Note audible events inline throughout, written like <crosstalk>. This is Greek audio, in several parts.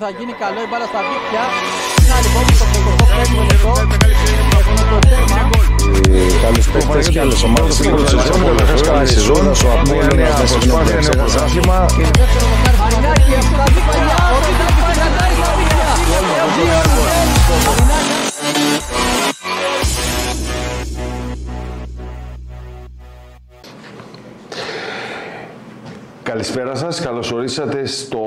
Θα γίνει καλό η μπάλα στα δίκτυα. Να λοιπόν το 25 λεπτό. Έχουμε το τέρμα. Καλούς παίκτες και άλλες ομάδες στην πρώτη σεζόν. Πολλές καλή σεζόν. Ο Απόλλωνας δεν προσπάθει να είναι πρωτάθλημα. Δεύτερο δοκάρι Μαρινάκη από τα Καλησπέρα σας, καλώς ορίσατε στο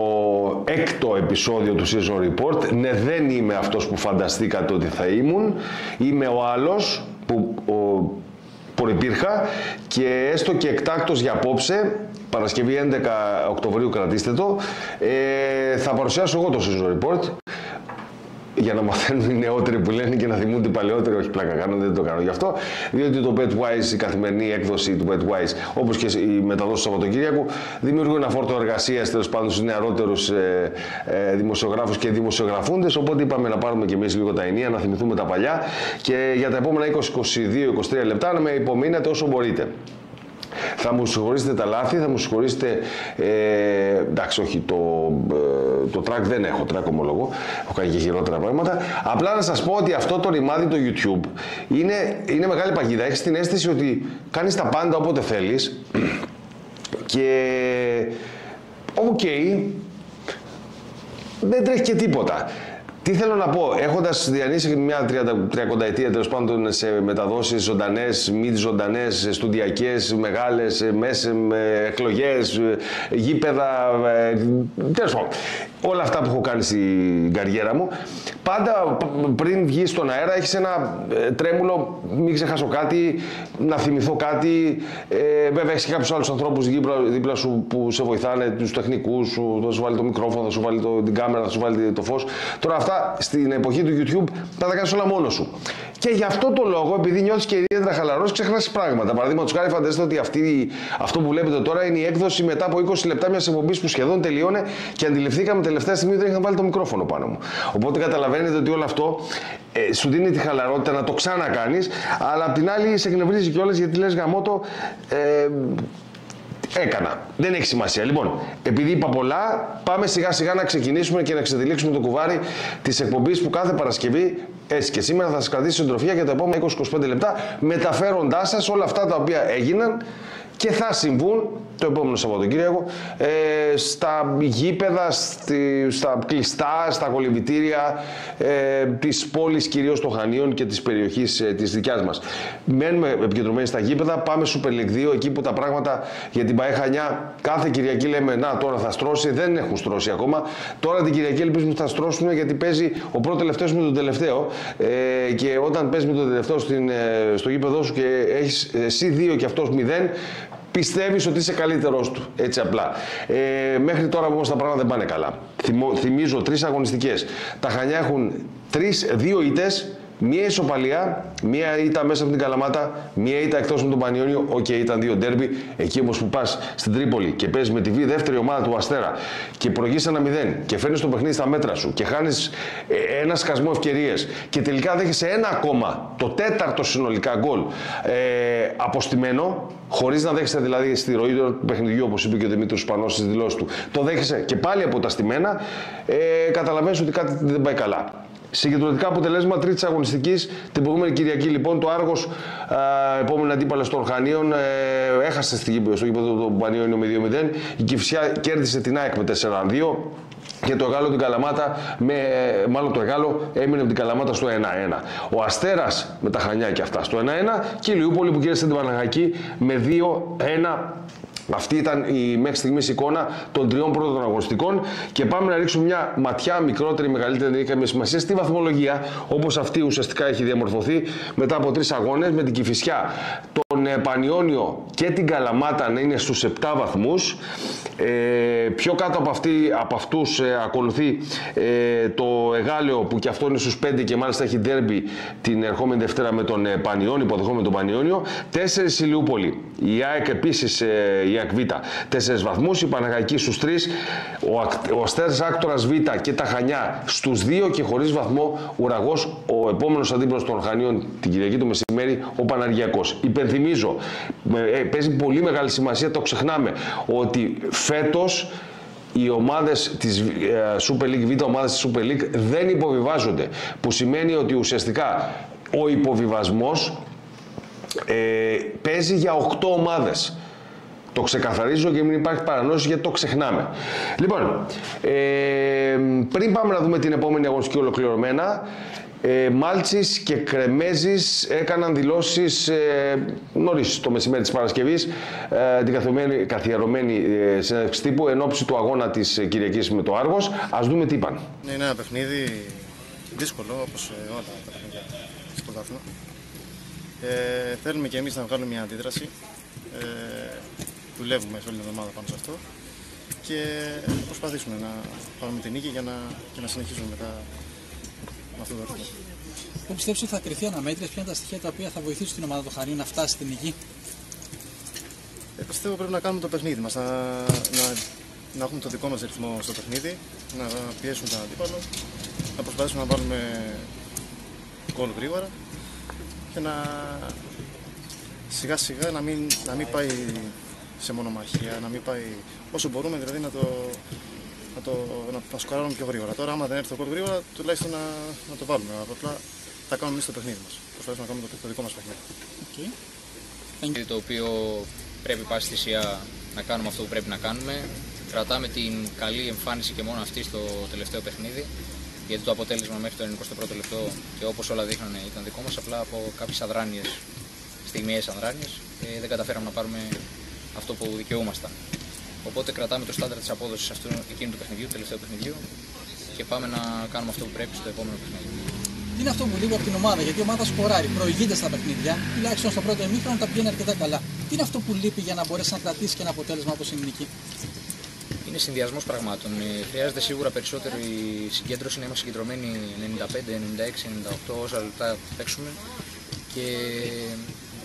έκτο επεισόδιο του Season Report. Ναι, δεν είμαι αυτός που φανταστήκατε ότι θα ήμουν. Είμαι ο άλλος που ο, προϋπήρχα και έστω και εκτάκτος για απόψε, Παρασκευή 11 Οκτωβρίου κρατήστε το, ε, θα παρουσιάσω εγώ το Season Report για να μαθαίνουν οι νεότεροι που λένε και να θυμούνται οι παλαιότεροι. Όχι πλάκα κάνω, δεν το κάνω γι' αυτό. Διότι το Betwise, η καθημερινή έκδοση του Betwise, όπως και η μεταδόση του Σαββατοκύριακου, δημιουργούν ένα φόρτο εργασίας τέλος πάντων στους νεαρότερους ε, ε, δημοσιογράφους και δημοσιογραφούντες. Οπότε είπαμε να πάρουμε κι εμείς λίγο τα ενία, να θυμηθούμε τα παλιά και για τα επόμενα 20, 22, 23 λεπτά να με υπομείνετε όσο μπορείτε. Θα μου συγχωρήσετε τα λάθη, θα μου συγχωρήσετε. Ε, εντάξει, όχι, το, ε, το track δεν έχω, track ομολογώ. Έχω κάνει και χειρότερα πράγματα. Απλά να σας πω ότι αυτό το ρημάδι το YouTube είναι, είναι μεγάλη παγίδα. Έχεις την αίσθηση ότι κάνεις τα πάντα όποτε θέλεις. Και. OK. Okay, δεν τρέχει και τίποτα. Τι θέλω να πω, έχοντας διανύσει μια 30 ετία τέλος πάντων σε μεταδόσεις ζωντανές, μη ζωντανές, στουντιακές, μεγάλες, μέσα εκλογές, γήπεδα. Τέλος πάντων, όλα αυτά που έχω κάνει στην καριέρα μου, πάντα πριν βγει στον αέρα έχεις ένα τρέμουλο, μην ξεχάσω κάτι, να θυμηθώ κάτι. Ε, βέβαια, έχεις και κάποιους άλλους ανθρώπους δίπλα, δίπλα σου που σε βοηθάνε, τους τεχνικούς σου, θα σου βάλει το μικρόφωνο, θα σου βάλει το, την κάμερα, θα σου βάλει το φως. Τώρα αυτά στην εποχή του YouTube θα τα κάνεις όλα μόνος σου. Και γι' αυτό το λόγο, επειδή νιώθεις και ιδιαίτερα χαλαρό, ξεχνάς πράγματα. Παραδείγματος χάρη, φανταστείτε ότι αυτή, αυτό που βλέπετε τώρα είναι η έκδοση μετά από 20 λεπτά μιας εκπομπής που σχεδόν τελείωνε και αντιληφθήκαμε τελευταία στιγμή ότι δεν είχαν βάλει το μικρόφωνο πάνω μου. Οπότε καταλαβαίνετε ότι όλο αυτό ε, σου δίνει τη χαλαρότητα να το ξανακάνεις, αλλά απ' την άλλη σε εκνευρίζει κιόλας γιατί λες γαμότο. Ε, Έκανα. Δεν έχει σημασία. Λοιπόν, επειδή είπα πολλά, πάμε σιγά σιγά να ξεκινήσουμε και να ξεδιλήξουμε το κουβάρι της εκπομπής που κάθε Παρασκευή, έτσι και σήμερα, θα σας κρατήσει συντροφία για τα επόμενα 20-25 λεπτά, μεταφέροντάς σας όλα αυτά τα οποία έγιναν και θα συμβούν το επόμενο Σαββατοκύριακο ε, στα γήπεδα, στη, στα κλειστά, στα κολυμπητήρια ε, της πόλης κυρίως των Χανίων και της περιοχής ε, της δικιάς μας. Μένουμε επικεντρωμένοι στα γήπεδα, πάμε Super League 2, εκεί που τα πράγματα για την ΠαΕ Χανιά κάθε Κυριακή λέμε να τώρα θα στρώσει, δεν έχουν στρώσει ακόμα. Τώρα την Κυριακή ελπίζουμε θα στρώσουν γιατί παίζει ο πρώτος τελευταίος με τον τελευταίο ε, και όταν παίζεις με τον τελευταίο στην, ε, στο γήπεδο σου και έχεις εσύ 2 και αυτός 0 πιστεύεις ότι είσαι καλύτερός του. Έτσι απλά. Ε, μέχρι τώρα όμως τα πράγματα δεν πάνε καλά. θυμίζω τρεις αγωνιστικές. Τα Χανιά έχουν τρεις, δύο ήττες, Μία ισοπαλία, μία ήττα μέσα από την Καλαμάτα, μία ήττα εκτός με τον Πανιόνιο. OK, okay, ήταν δύο ντέρμπι. Εκεί όμως που πας στην Τρίπολη και παίζεις με τη β' δεύτερη ομάδα του Αστέρα και προηγείς ένα μηδέν και φέρνεις το παιχνίδι στα μέτρα σου και χάνεις ε, ένα σκασμό ευκαιρίες και τελικά δέχεσαι ένα ακόμα, το τέταρτο συνολικά γκολ ε, αποστημένο, χωρίς να δέχεσαι δηλαδή στη ροή του παιχνιδιού, όπως είπε και ο Δημήτρης Σπανό στις δηλώσεις του. Το δέχεσαι και πάλι από τα στημένα, ε, καταλαβαίνεις ότι κάτι δεν πάει καλά. Συγκεντρωτικά αποτελέσματα τρίτη αγωνιστικής την προηγούμενη Κυριακή. Λοιπόν, το Άργος, επόμενο αντίπαλο των Χανίων, ε, έχασε στο γήπεδο του Πανιόνιο με 2-0. Η Κυφσιά κέρδισε την ΑΕΚ με 4-2. Και το Γάλλο την Καλαμάτα, με, μάλλον το Γάλλο έμεινε από την Καλαμάτα στο 1-1. Ο Αστέρας με τα Χανιά και αυτά στο 1-1 και η Λιούπολη που κέρδισε την Παναγακή με 2-1 αυτή ήταν η μέχρι στιγμής εικόνα των τριών πρώτων αγωνιστικών και πάμε να ρίξουμε μια ματιά μικρότερη, μεγαλύτερη, δεν έχει καμία σημασία στη βαθμολογία όπως αυτή ουσιαστικά έχει διαμορφωθεί μετά από τρεις αγώνες με την Κυφυσιά, τον ε, Πανιόνιο και την Καλαμάτα να είναι στους 7 βαθμούς. Ε, πιο κάτω από, αυτή, από αυτούς ε, ακολουθεί ε, το Εγάλεο που και αυτό είναι στους 5 και μάλιστα έχει ντέρμπι την ερχόμενη Δευτέρα με τον ε, Πανιόνιο, υποδεχόμενο τον Πανιόνιο. 4 η Λιούπολη. Η ΑΕΚ επίσης, ε, η ΑΕΚ Β, 4 βαθμούς. Η Παναγαϊκή στους 3. Ο, ο Αστέρας Άκτορας Β και τα Χανιά στους 2 και χωρίς βαθμό ουραγός ο επόμενος αντίπλος των Χανίων την Κυριακή το μεσημέρι, ο Παναργιακός. Υπενθυμίζω, ε, παίζει πολύ μεγάλη σημασία, το ξεχνάμε, ότι φέτος οι ομάδες της ε, Super League, β' ομάδες της Super League δεν υποβιβάζονται. Που σημαίνει ότι ουσιαστικά ο υποβιβασμός ε, παίζει για 8 ομάδες. Το ξεκαθαρίζω και μην υπάρχει παρανόηση γιατί το ξεχνάμε. Λοιπόν, ε, πριν πάμε να δούμε την επόμενη αγωνιστική ολοκληρωμένα, ε, Μάλτσης και Κρεμέζης έκαναν δηλώσεις ε, νωρίς το μεσημέρι της Παρασκευής ε, την καθιερωμένη ε, συνέντευξη τύπου εν ώψη του αγώνα της Κυριακής με το Άργος. Ας δούμε τι είπαν. Είναι ένα παιχνίδι δύσκολο όπως ε, όλα τα παιχνίδια στο πρωτάθλημα. Ε, θέλουμε και εμείς να βγάλουμε μια αντίδραση. Ε, δουλεύουμε σε όλη την εβδομάδα πάνω σε αυτό και προσπαθήσουμε να πάρουμε την νίκη για να, και να συνεχίσουμε μετά με αυτό το ρόλο. Πού πιστεύει ότι θα κρυθεί αναμέτρηση, ποια είναι τα στοιχεία τα οποία θα βοηθήσουν την ομάδα του Χαρίου να φτάσει στην νίκη; Ε, πιστεύω πρέπει να κάνουμε το παιχνίδι μας, να, να, να έχουμε το δικό μας ρυθμό στο παιχνίδι, να πιέσουμε τον αντίπαλο, να προσπαθήσουμε να βάλουμε γκολ γρήγορα και να σιγά σιγά να μην, να μην πάει σε μονομαχία, να μην πάει όσο μπορούμε δηλαδή να το, να το να σκοράρουμε πιο γρήγορα. Τώρα, άμα δεν έρθει το κόλ γρήγορα, τουλάχιστον να, να το βάλουμε. Απλά θα κάνουμε εμείς το παιχνίδι μας. Προσπαθήσουμε να κάνουμε το, το δικό μας παιχνίδι. Okay. Το οποίο πρέπει πάση θυσία να κάνουμε αυτό που πρέπει να κάνουμε. Κρατάμε την καλή εμφάνιση και μόνο αυτή στο τελευταίο παιχνίδι. Γιατί το αποτέλεσμα μέχρι το 21ο λεπτό και όπως όλα δείχνανε ήταν δικό μας. Απλά από κάποιες αδράνειες, στιγμιαίε αδράνειες, ε, δεν καταφέραμε να πάρουμε αυτό που δικαιούμασταν. Οπότε κρατάμε το στάνταρ της απόδοσης εκείνου του παιχνιδιού, του τελευταίου παιχνιδιού και πάμε να κάνουμε αυτό που πρέπει στο επόμενο παιχνίδι. Τι είναι αυτό που λείπει από την ομάδα, γιατί η ομάδα σκοράρει, προηγείται στα παιχνίδια, τουλάχιστον στο πρώτο ημίχρονο τα πηγαίνει αρκετά καλά. Τι είναι αυτό που λείπει για να μπορέσει να κρατήσει και ένα αποτέλεσμα όπως είναι η νική. Είναι συνδυασμός πραγμάτων. Ε, χρειάζεται σίγουρα περισσότερη συγκέντρωση να είμαστε συγκεντρωμένοι 95, 96, 98 όσα λεπτά παίξουμε και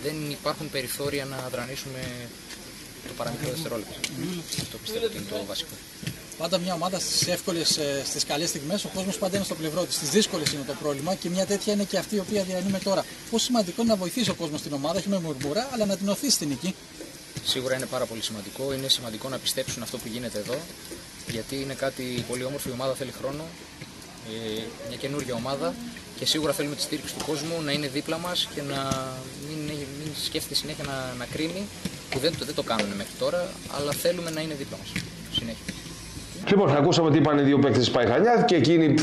δεν υπάρχουν περιθώρια να δρανίσουμε το παραμικρό δευτερόλεπτο. Αυτό πιστεύω ότι είναι το βασικό. Πάντα μια ομάδα στις εύκολες, στις καλές στιγμές, ο κόσμος πάντα είναι στο πλευρό της. Στις δύσκολες είναι το πρόβλημα και μια τέτοια είναι και αυτή η οποία διανύουμε τώρα. Πόσο σημαντικό είναι να βοηθήσει ο κόσμος στην ομάδα, όχι με μουρμουρά, αλλά να την οθεί στην νική. Σίγουρα είναι πάρα πολύ σημαντικό. Είναι σημαντικό να πιστέψουν αυτό που γίνεται εδώ, γιατί είναι κάτι πολύ όμορφο. Η ομάδα θέλει χρόνο. Ε, μια καινούργια ομάδα και σίγουρα θέλουμε τη στήριξη του κόσμου να είναι δίπλα μας και να μην, μην σκέφτεται συνέχεια να, να κρίνει που δεν, δεν το κάνουν μέχρι τώρα, αλλά θέλουμε να είναι δίπλα μας συνέχεια. Λοιπόν, ακούσαμε τι είπαν οι δύο παίκτες της Παϊχανιά και εκείνοι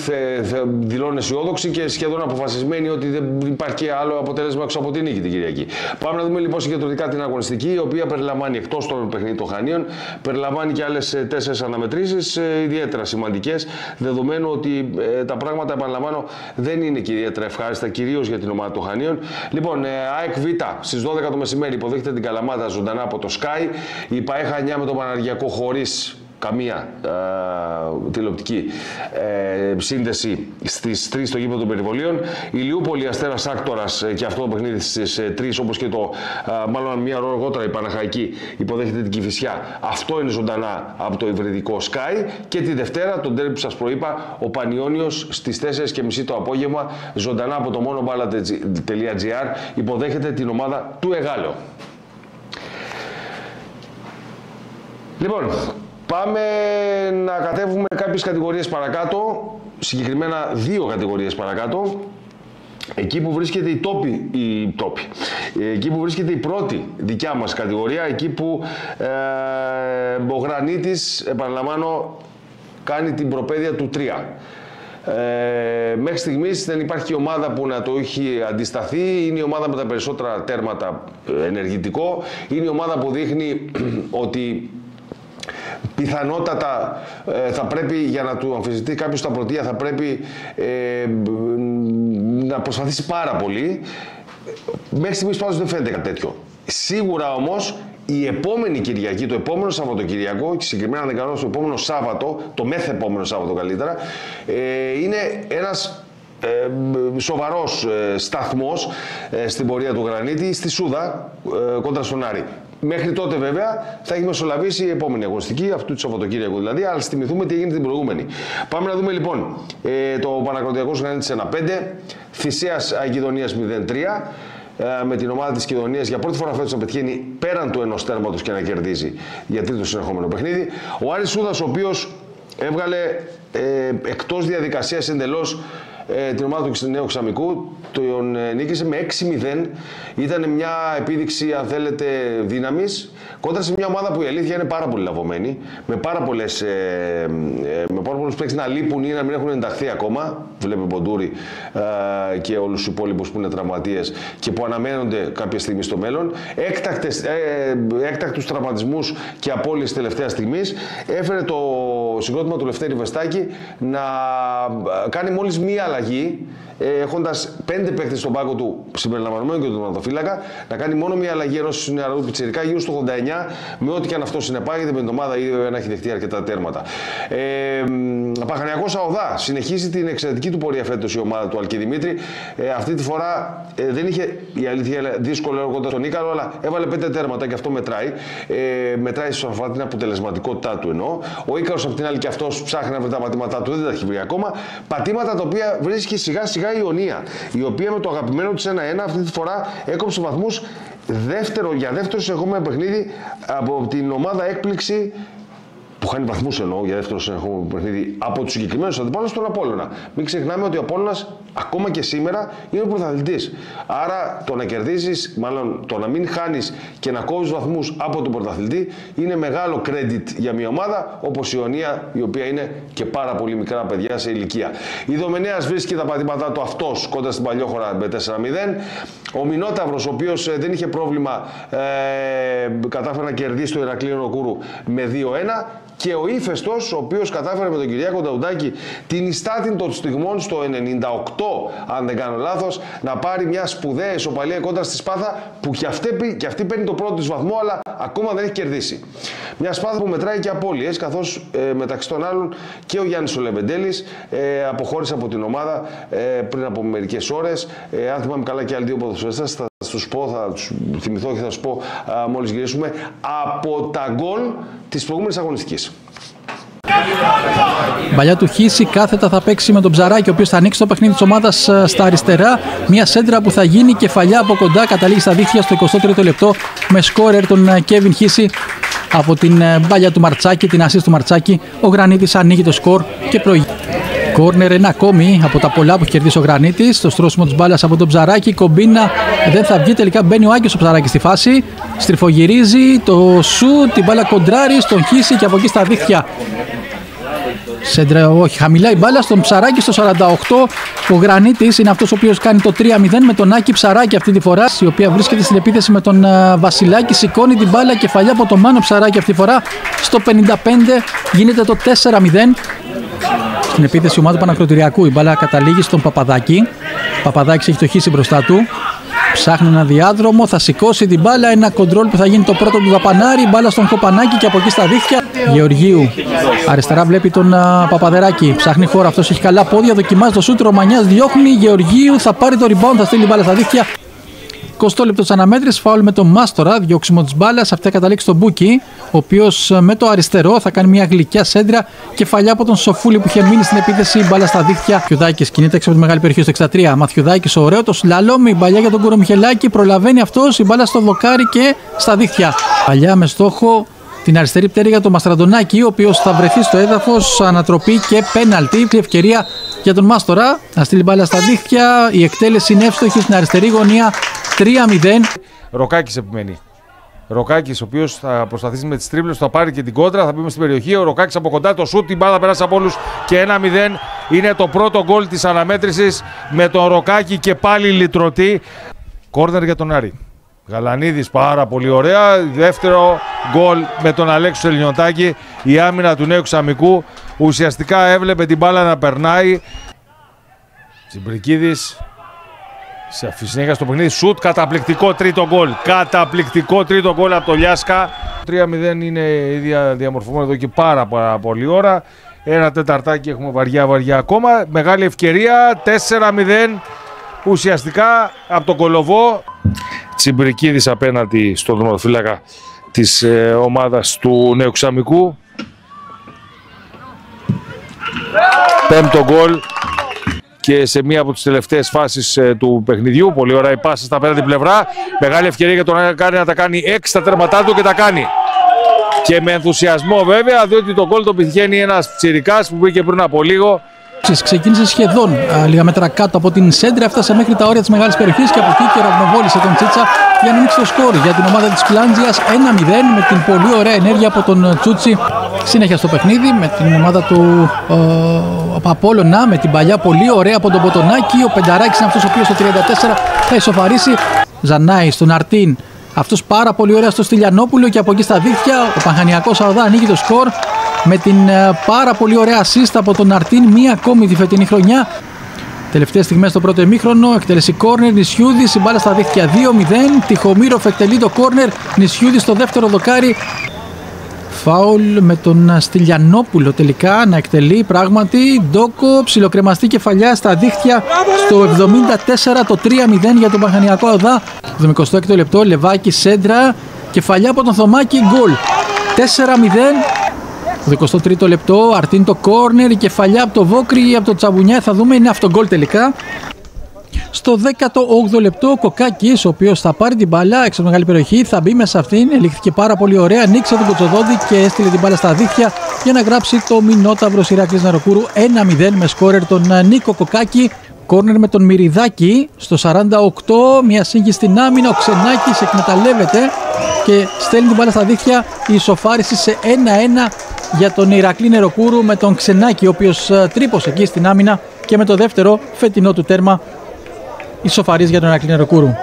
δηλώνουν αισιόδοξοι και σχεδόν αποφασισμένοι ότι δεν υπάρχει και άλλο αποτέλεσμα έξω από την νίκη την Κυριακή. Πάμε να δούμε λοιπόν συγκεντρωτικά την αγωνιστική, η οποία περιλαμβάνει εκτός των παιχνίδι των Χανίων, περιλαμβάνει και άλλες τέσσερις αναμετρήσεις, ε, ιδιαίτερα σημαντικές, δεδομένου ότι ε, τα πράγματα, επαναλαμβάνω, δεν είναι και ιδιαίτερα ευχάριστα, κυρίως για την ομάδα των Χανίων. Λοιπόν, ε, ΑΕΚ Β στις 12 το μεσημέρι υποδέχεται την Καλαμάτα ζωντανά από το Sky. Η Παϊχανιά με τον Παναργιακό χωρίς καμία ε, τηλεοπτική ε, σύνδεση στις 3 στο γήπεδο των περιβολίων. Η Λιούπολη Αστέρας Άκτορας ε, και αυτό το παιχνίδι στις 3 όπως και το, ε, μάλλον μία ώρα αργότερα η Παναχαϊκή υποδέχεται την Κυφυσιά. Αυτό είναι ζωντανά από το υβριδικό Sky. Και τη Δευτέρα, τον τέρμι που σας προείπα, ο Πανιόνιος στις 4.30 το απόγευμα, ζωντανά από το μόνο μπάλα.gr υποδέχεται την ομάδα του Εγάλεο. Λοιπόν, Πάμε να κατέβουμε κάποιες κατηγορίες παρακάτω, συγκεκριμένα δύο κατηγορίες παρακάτω. Εκεί που βρίσκεται η τόπη, η τόπη, εκεί που βρίσκεται η πρώτη δικιά μας κατηγορία, εκεί που ε, ο Γρανίτης, επαναλαμβάνω, κάνει την προπαίδεια του 3. Ε, μέχρι στιγμής δεν υπάρχει ομάδα που να το έχει αντισταθεί. Είναι η ομάδα με τα περισσότερα τέρματα ε, ενεργητικό. Είναι η ομάδα που δείχνει <clears throat> ότι πιθανότατα ε, θα πρέπει για να του αμφισβητεί κάποιος τα πρωτεία θα πρέπει ε, να προσπαθήσει πάρα πολύ. Μέχρι στιγμής πάντως δεν φαίνεται κάτι τέτοιο. Σίγουρα όμως η επόμενη Κυριακή, το επόμενο Σαββατοκυριακό, και συγκεκριμένα αν δεν κάνω το επόμενο Σάββατο, το μέθε επόμενο Σάββατο καλύτερα, ε, είναι ένας ε, σοβαρός ε, σταθμός ε, στην πορεία του Γρανίτη στη Σούδα ε, κόντρα στον Άρη. Μέχρι τότε βέβαια θα έχει μεσολαβήσει η επόμενη αγωνιστική, αυτού του Σαββατοκύριακου δηλαδή, αλλά θυμηθούμε τι έγινε την προηγούμενη. Πάμε να δούμε λοιπόν ε, το Πανακροτιακός Γρανίτη 1-5, Θησίας Αγιδονίας 0-3, ε, με την ομάδα της Κιδωνία για πρώτη φορά φέτος να πετυχαίνει πέραν του ενός τέρματος και να κερδίζει για τρίτο συνεχόμενο παιχνίδι. Ο Άρης Σούδας ο οποίος έβγαλε ε, εκτός διαδικασίας εντελώς ε, την ομάδα του Νέου Ξαμικού. Τον ε, νίκησε με 6-0. Ήταν μια επίδειξη, αν θέλετε, δύναμης κόντρα σε μια ομάδα που η αλήθεια είναι πάρα πολύ λαβωμένη. Με πάρα πολλές ε, ε, με πάρα πολλούς παίκτες να λείπουν ή να μην έχουν ενταχθεί ακόμα. Βλέπει ο Μποντούρη ε, και όλους τους υπόλοιπους που είναι τραυματίες και που αναμένονται κάποια στιγμή στο μέλλον. Έκτακτες, ε, έκτακτους τραυματισμούς και απώλειες τελευταία στιγμής. Έφερε το συγκρότημα του Λευτέρη Βεστάκη να ε, κάνει μόλις μία αλλαγή έχοντας πέντε παίκτες στον πάγκο του, συμπεριλαμβανομένου και του τερματοφύλακα, να κάνει μόνο μία αλλαγή ενός νεαρού πιτσερικά γύρω στο 89, με ό,τι και αν αυτό συνεπάγεται με την ομάδα ή να έχει δεχτεί αρκετά τέρματα. Ε, Παχανιακό Αοδά συνεχίζει την εξαιρετική του πορεία φέτος η ομάδα του Αλκιδημήτρη. Ε, αυτή τη φορά ε, δεν είχε η αλήθεια δύσκολο έργο τον Ίκαρο, αλλά έβαλε πέντε τέρματα και αυτό μετράει. Ε, μετράει σε αφορά την αποτελεσματικότητά του εννοώ. Ο Ίκαρο απ' την άλλη και αυτός ψάχνει να βρει τα πατήματά του, δεν τα έχει βρει ακόμα. Πατήματα τα οποία βρίσκει σιγά σιγά η Ιωνία, η οποία με το αγαπημένο της 1-1 αυτή τη φορά έκοψε βαθμούς δεύτερο, για δεύτερο συνεχόμενο παιχνίδι από την ομάδα έκπληξη που χάνει βαθμούς εννοώ για δεύτερο συνεχόμενο παιχνίδι από τους συγκεκριμένους αντιπάλους στον Απόλαιονα. Μην ξεχνάμε ότι ο Απόλαιονα ακόμα και σήμερα είναι ο πρωταθλητής. Άρα το να κερδίζεις, μάλλον το να μην χάνεις και να κόβεις βαθμούς από τον πρωταθλητή είναι μεγάλο credit για μια ομάδα όπως η Ιωνία, η οποία είναι και πάρα πολύ μικρά παιδιά σε ηλικία. Η Δομενέας βρίσκει τα πατήματά του αυτός κοντά στην Παλιόχώρα με 4-0. Ο Μινόταυρος, ο οποίος ε, δεν είχε πρόβλημα, ε, κατάφερε να κερδίσει το Ηρακλείο Νοκούρου με 2-1 και ο ύφεστος, ο οποίος κατάφερε με τον Κυριάκο Νταουντάκη την ιστάτην των στιγμών στο 98, αν δεν κάνω λάθος, να πάρει μια σπουδαία ισοπαλία κοντά στη Σπάθα που και αυτή, και αυτή παίρνει το πρώτο της βαθμό, αλλά ακόμα δεν έχει κερδίσει. Μια Σπάθα που μετράει και απώλειες, καθώς ε, μεταξύ των άλλων και ο Γιάννης Ολεβεντέλη ε, αποχώρησε από την ομάδα ε, πριν από μερικές ώρες. Ε, αν θυμάμαι καλά και άλλοι δύο ποδοσφαιριστές, θα του πω, θα του θυμηθώ και θα σου πω μόλις γυρίσουμε από τα γκολ της προηγούμενης αγωνιστικής. Μπαλιά του Χίση κάθετα θα παίξει με τον Ψαράκη, ο οποίος θα ανοίξει το παιχνίδι της ομάδας ε, στα αριστερά. Μια σέντρα που θα γίνει κεφαλιά από κοντά, καταλήγει στα δίχτυα στο 23ο λεπτό με σκόρερ τον Κέβιν Χίση από την ε, μπαλιά του Μαρτσάκη, την ασίστ του Μαρτσάκη. Ο Γρανίτης ανοίγει το σκορ και προηγεί. Κόρνερ ένα ακόμη από τα πολλά που έχει κερδίσει ο Γρανίτης. Στο στρώσιμο της μπάλας από τον Ψαράκη. Κομπίνα δεν θα βγει. Τελικά μπαίνει ο Άκη ο Ψαράκης στη φάση. Στριφογυρίζει το σου. Την μπάλα κοντράρει στον Χίση και από εκεί στα δίχτυα. Σέντρα, όχι, χαμηλά η μπάλα στον Ψαράκη στο 48. Ο Γρανίτης είναι αυτός ο οποίος κάνει το 3-0 με τον Άκη Ψαράκη αυτή τη φορά. Η οποία βρίσκεται στην επίθεση με τον Βασιλάκη. Σηκώνει την μπάλα κεφαλιά από τον Μάνο Ψαράκη αυτή τη φορά. Στο 55 γίνεται το 4-0. Στην επίθεση ομάδα Πανακροτηριακού η μπάλα καταλήγει στον Παπαδάκη. Παπαδάκης έχει το χύσει μπροστά του. Ψάχνει ένα διάδρομο, θα σηκώσει την μπάλα. Ένα κοντρόλ που θα γίνει το πρώτο του δαπανάρι. Μπάλα στον Κοπανάκη και από εκεί στα δίχτυα. Γεωργίου αριστερά βλέπει τον Παπαδεράκη. Ψάχνει χώρα, αυτός έχει καλά πόδια. Δοκιμάζει το σούτρο. Μανιάς διώχνει. Γεωργίου θα πάρει το rebound, θα στείλει μπάλα στα δίχτυα. 20 λεπτό τη αναμέτρηση, φάουλ με τον Μάστορα, διώξιμο της μπάλας. Αυτή καταλήξει στον Μπούκι, ο οποίος ε, με το αριστερό θα κάνει μια γλυκιά σέντρα. Κεφαλιά από τον Σοφούλη που είχε μείνει στην επίθεση. Μπάλα στα δίχτυα. Θιουδάκη κινείται έξω από τη μεγάλη περιοχή στο 63. Μαθιουδάκης ωραίο, το σλαλόμι, μπαλιά για τον Κουρομιχελάκη. Προλαβαίνει αυτός, η μπάλα στο δοκάρι και στα δίχτυα. Παλιά με στόχο την αριστερή πτέρυγα για τον Μαστραντονάκη, ο οποίος θα βρεθεί στο έδαφος, ανατροπή και πέναλτι. Ευκαιρία για τον Μάστορα να στείλει μπάλα στα δίχτυα. Η εκτέλεση είναι εύστοχη στην αριστερή γωνία. 3-0. Ροκάκης επιμένει. Ροκάκης, ο οποίος θα προσπαθήσει με τις τρίπλες, θα πάρει και την κόντρα, θα μπούμε στην περιοχή. Ο Ροκάκης από κοντά το σουτ, την μπάλα περάσει από όλους και 1-0. Είναι το πρώτο γκολ της αναμέτρησης με τον Ροκάκη και πάλι λυτρωτή. Κόρνερ για τον Άρη. Γαλανίδης πάρα πολύ ωραία. Δεύτερο γκολ με τον Αλέξο Ελληνιωτάκη. Η άμυνα του νέου Ξαμικού ουσιαστικά έβλεπε την μπάλα να περνάει. Τσιμπρικίδης σε συνέχεια στο παιχνίδι. Σουτ, καταπληκτικό τρίτο γκολ. Καταπληκτικό τρίτο γκολ από το Λιάσκα. 3-0 είναι ήδη διαμορφωμένο εδώ και πάρα, πάρα πολύ ώρα. Ένα τεταρτάκι έχουμε βαριά βαριά ακόμα. Μεγάλη ευκαιρία. 4-0 ουσιαστικά από τον Κολοβό. Τσιμπρικίδης απέναντι στον δρομοφύλακα της ε, ομάδας του Νέου Ξαμικού. Πέμπτο γκολ και σε μία από τις τελευταίες φάσεις ε, του παιχνιδιού. Πολύ ωραία η πάσα στα πέναντι πλευρά. Μεγάλη ευκαιρία για τον Κάνει να τα κάνει έξι στα τέρματά του και τα κάνει. Και με ενθουσιασμό βέβαια, διότι το γκολ το πηγαίνει ένας τσιρικάς που μπήκε πριν από λίγο Ξεκίνησε σχεδόν α, λίγα μέτρα κάτω από την σέντρα, έφτασε μέχρι τα όρια της μεγάλης περιοχής και από εκεί και ραυνοβόλησε τον Τσίτσα για να ανοίξει το σκόρ για την ομάδα της Κλάντζια 1-0 με την πολύ ωραία ενέργεια από τον Τσούτσι. Συνέχεια στο παιχνίδι με την ομάδα του ε, Απόλωνα, με την παλιά πολύ ωραία από τον Ποτονάκη. Ο Πενταράκης είναι αυτός ο οποίος στο 34 θα ισοφαρίσει. Ζανάη στον Αρτίν. Αυτός πάρα πολύ ωραία στο Στυλιανόπουλο και από εκεί στα δίχτυα ο Παχανιακό Αοδά ανοίγει το σκορ με την ε, πάρα πολύ ωραία assist από τον Αρτίν μία ακόμη τη φετινή χρονιά. Τελευταίες στιγμές στο πρώτο εμίχρονο, εκτέλεση κόρνερ, Νησιούδης, η μπάλα στα δίχτυα 2-0, Τυχομήροφ εκτελεί το κόρνερ, Νησιούδης στο δεύτερο δοκάρι, Φάουλ με τον Στυλιανόπουλο τελικά να εκτελεί πράγματι. Ντόκο, ψιλοκρεμαστή κεφαλιά στα δίχτυα στο 74 το 3-0 για τον Παχανιακό Οδά. 26 λεπτό, Λεβάκη Σέντρα, κεφαλιά από τον Θωμάκη, γκολ. 4-0 το 23ο λεπτό, Αρτίν το κόρνερ, η κεφαλιά από το Βόκρι ή από το Τσαβουνιά. Θα δούμε, είναι αυτό γκολ τελικά. Στο 18ο λεπτό, ο Κοκάκης, ο οποίος θα πάρει την μπάλα έξω από μεγάλη περιοχή, θα μπει μέσα αυτήν. Ελήχθηκε πάρα πολύ ωραία. Ανοίξε τον Κοτσοδόντι και έστειλε την μπάλα στα δίχτυα για να γράψει το Μινόταυρος Ηρακλή Ναροκούρου 1-0 με σκόρερ τον Νίκο Κοκάκη. Κόρνερ με τον Μυριδάκη στο 48, μια σύγχυση στην άμυνα. Ο Ξενάκης εκμεταλλεύεται και στέλνει την μπάλα στα δίχτυα. Η ισοφάριση σε 1-1 για τον Ηρακλή Νεροκούρου με τον Ξενάκη, ο οποίος ε, τρύπωσε εκεί στην άμυνα και με το δεύτερο φετινό του τέρμα ισοφαρίζει για τον Ηρακλή Νεροκούρου.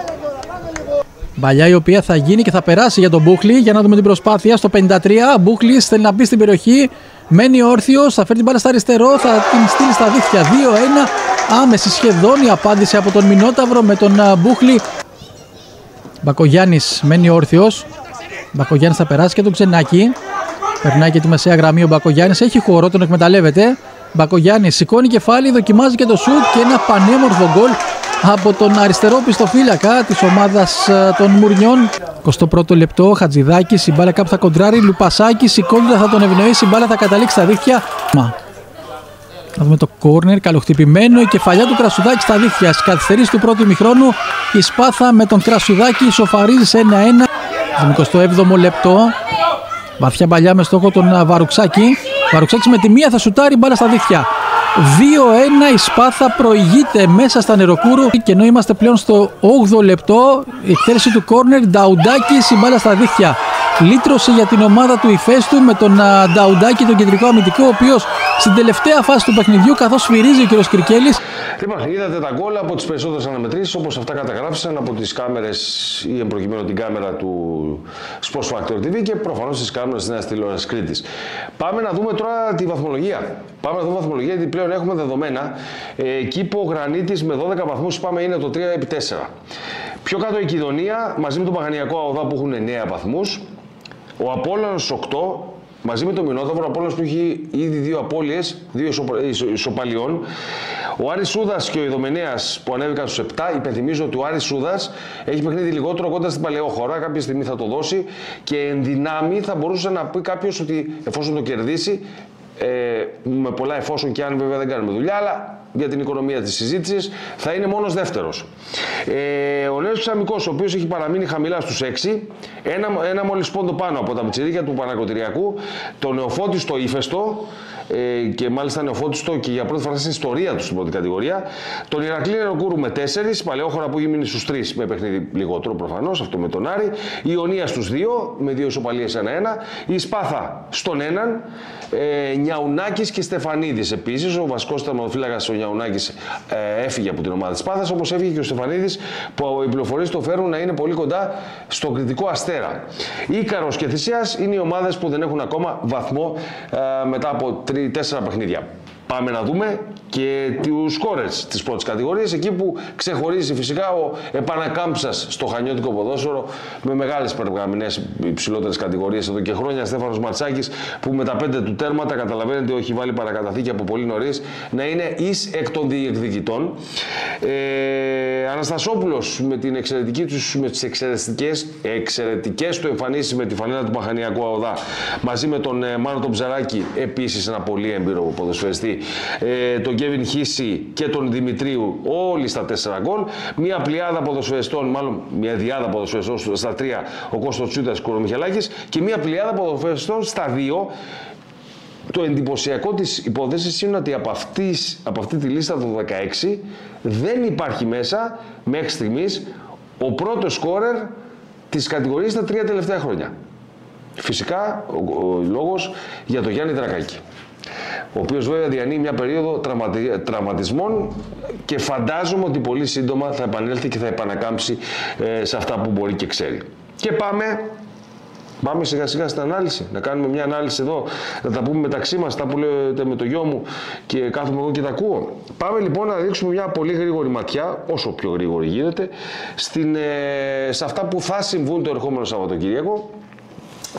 Μπαλιά η οποία θα γίνει και θα περάσει για τον Μπούχλι για να δούμε την προσπάθεια στο 53. Μπούχλι θέλει να μπει στην περιοχή. Μένει όρθιος, θα φέρει την μπάλα στα αριστερό, θα την στείλει στα δίχτυα 2-1. Άμεση σχεδόν η απάντηση από τον Μινόταυρο με τον ε, Μπούχλι. Μπακογιάννης μένει όρθιος. Μπακογιάννης θα περάσει και τον Ξενάκη. Περνάει και τη μεσαία γραμμή ο Μπακογιάννης. Έχει χώρο, τον εκμεταλλεύεται. Μπακογιάννης σηκώνει κεφάλι, δοκιμάζει και το σουτ και ένα πανέμορφο γκολ από τον αριστερό πιστοφύλακα της ομάδας ε, των Μουρνιών. 21ο λεπτό, Χατζηδάκης, η μπάλα κάπου θα κοντράρει. Λουπασάκης, σηκώνοντα θα τον ευνοήσει, η μπάλα θα καταλήξει στα δίχτυα. Μα. Να δούμε το κόρνερ, καλοχτυπημένο, η κεφαλιά του Κρασουδάκη στα δίχτυα. Στις καθυστερήσεις του πρώτου ημιχρόνου, η σπάθα με τον Κρασουδάκη ισοφαρίζει σε 1-1. 27ο λεπτό, Βαθιά παλιά με στόχο τον Βαρουξάκη. Βαρουξάκης με τη μία θα σουτάρει μπάλα στα δίχτυα. 2-1 η Σπάθα προηγείται μέσα στα νεροκούρου και ενώ είμαστε πλέον στο 8ο λεπτό η εκτέλεση του κόρνερ Νταουντάκης η μπάλα στα δίχτυα λύτρωσε για την ομάδα του Ιφέστου με τον Νταουντάκη τον κεντρικό αμυντικό ο οποίος στην τελευταία φάση του παιχνιδιού καθώς σφυρίζει ο κ. Κυρκέλης Λοιπόν, είδατε τα γκολ από τις περισσότερες αναμετρήσεις όπως αυτά καταγράφησαν από τις κάμερες ή εμπροκειμένου την κάμερα του Sports Factor TV και προφανώς τις κάμερες της Νέας Τηλεόρασης Κρήτης. Πάμε να δούμε τώρα τη βαθμολογία. Πάμε να δούμε βαθμολογία γιατί πλέον έχουμε δεδομένα. Ε, εκεί που ο Γρανίτης με 12 βαθμούς πάμε είναι το 3 επί 4. Πιο κάτω η Κιδονία μαζί με τον Παγανιακό Αοδά που έχουν 9 βαθμούς. Ο Απόλλωνος 8, Μαζί με τον Μινόδαυρο, ο που έχει ήδη δύο απώλειες, δύο ισοπαλιών. Ο Άρης Σούδας και ο Ιδομενέας που ανέβηκαν στους 7. Υπενθυμίζω ότι ο Άρης Σούδας έχει παιχνίδι λιγότερο κοντά στην παλαιό χώρα. Κάποια στιγμή θα το δώσει και εν δυνάμει θα μπορούσε να πει κάποιος ότι εφόσον το κερδίσει, ε, με πολλά εφόσον και αν βέβαια δεν κάνουμε δουλειά, αλλά για την οικονομία της συζήτησης θα είναι μόνος δεύτερος. Ε, ο Νέος Ξαμικός, ο οποίος έχει παραμείνει χαμηλά στους 6, ένα, ένα μόλις πόντο πάνω από τα μητσιρίκια του Πανακοτηριακού, το Νεοφώτης στο ύφεστο, ε, και μάλιστα νεοφώτιστο και για πρώτη φορά στην ιστορία του στην πρώτη κατηγορία. Τον Ηρακλή Νεροκούρου με 4, παλαιόχωρα που έχει μείνει στους 3 με παιχνίδι λιγότερο προφανώς, αυτό με τον Άρη. Η Ιωνία στους 2 με 2 ισοπαλίες 1-1. Η Σπάθα στον 1. Ε, Νιαουνάκης και Στεφανίδης επίσης. Ο βασικό τερματοφύλακα ο Νιαουνάκης ε, έφυγε από την ομάδα της Σπάθας, όπως έφυγε και ο Στεφανίδης που οι πληροφορίες το φέρουν να είναι πολύ κοντά στο κριτικό αστέρα. Ήκαρο και Θησίας είναι οι ομάδες που δεν έχουν ακόμα βαθμό ε, μετά από 3 τέσσερα παιχνίδια. Πάμε να δούμε και τους κόρες της πρώτης κατηγορίας, εκεί που ξεχωρίζει φυσικά ο επανακάμψας στο χανιώτικο ποδόσφαιρο με μεγάλες περιγραμμινέ υψηλότερες κατηγορίες εδώ και χρόνια. Στέφανος Ματσάκης που με τα πέντε του τέρματα καταλαβαίνετε ότι έχει βάλει παρακαταθήκη από πολύ νωρίς να είναι εις εκ των διεκδικητών. Ε, Αναστασόπουλος με, την εξαιρετική τους, με τις εξαιρετικές του εμφανίσεις με τη φανέλα του Μαχανιακού Αοδά μαζί με τον ε, Μάνο τον Ψαράκη, επίσης ένα πολύ έμπειρο ποδοσφαιριστή ε, τον Κέβιν Χίση και τον Δημητρίου όλοι στα τέσσερα γκολ. Μια πλειάδα ποδοσφαιριστών, μάλλον μια διάδα ποδοσφαιριστών στα τρία, ο Κώστος Τσούτας και ο Μιχελάκης και μια πλειάδα ποδοσφαιριστών στα δύο. Το εντυπωσιακό της υπόθεσης είναι ότι από, αυτής, από αυτή τη λίστα των 16 δεν υπάρχει μέσα μέχρι στιγμής ο πρώτος σκόρερ της κατηγορίας τα τρία τελευταία χρόνια. Φυσικά ο, ο λόγος για τον Γιάννη Δρακάκη ο οποίος βέβαια διανύει μια περίοδο τραυματι... τραυματισμών και φαντάζομαι ότι πολύ σύντομα θα επανέλθει και θα επανακάμψει ε, σε αυτά που μπορεί και ξέρει. Και πάμε Πάμε σιγά σιγά στην ανάλυση, να κάνουμε μια ανάλυση εδώ, να τα πούμε μεταξύ μας, τα που λέτε με το γιο μου και κάθομαι εγώ και τα ακούω. Πάμε λοιπόν να δείξουμε μια πολύ γρήγορη ματιά, όσο πιο γρήγορη γίνεται, στην, ε, σε αυτά που θα συμβούν το ερχόμενο Σαββατοκύριακο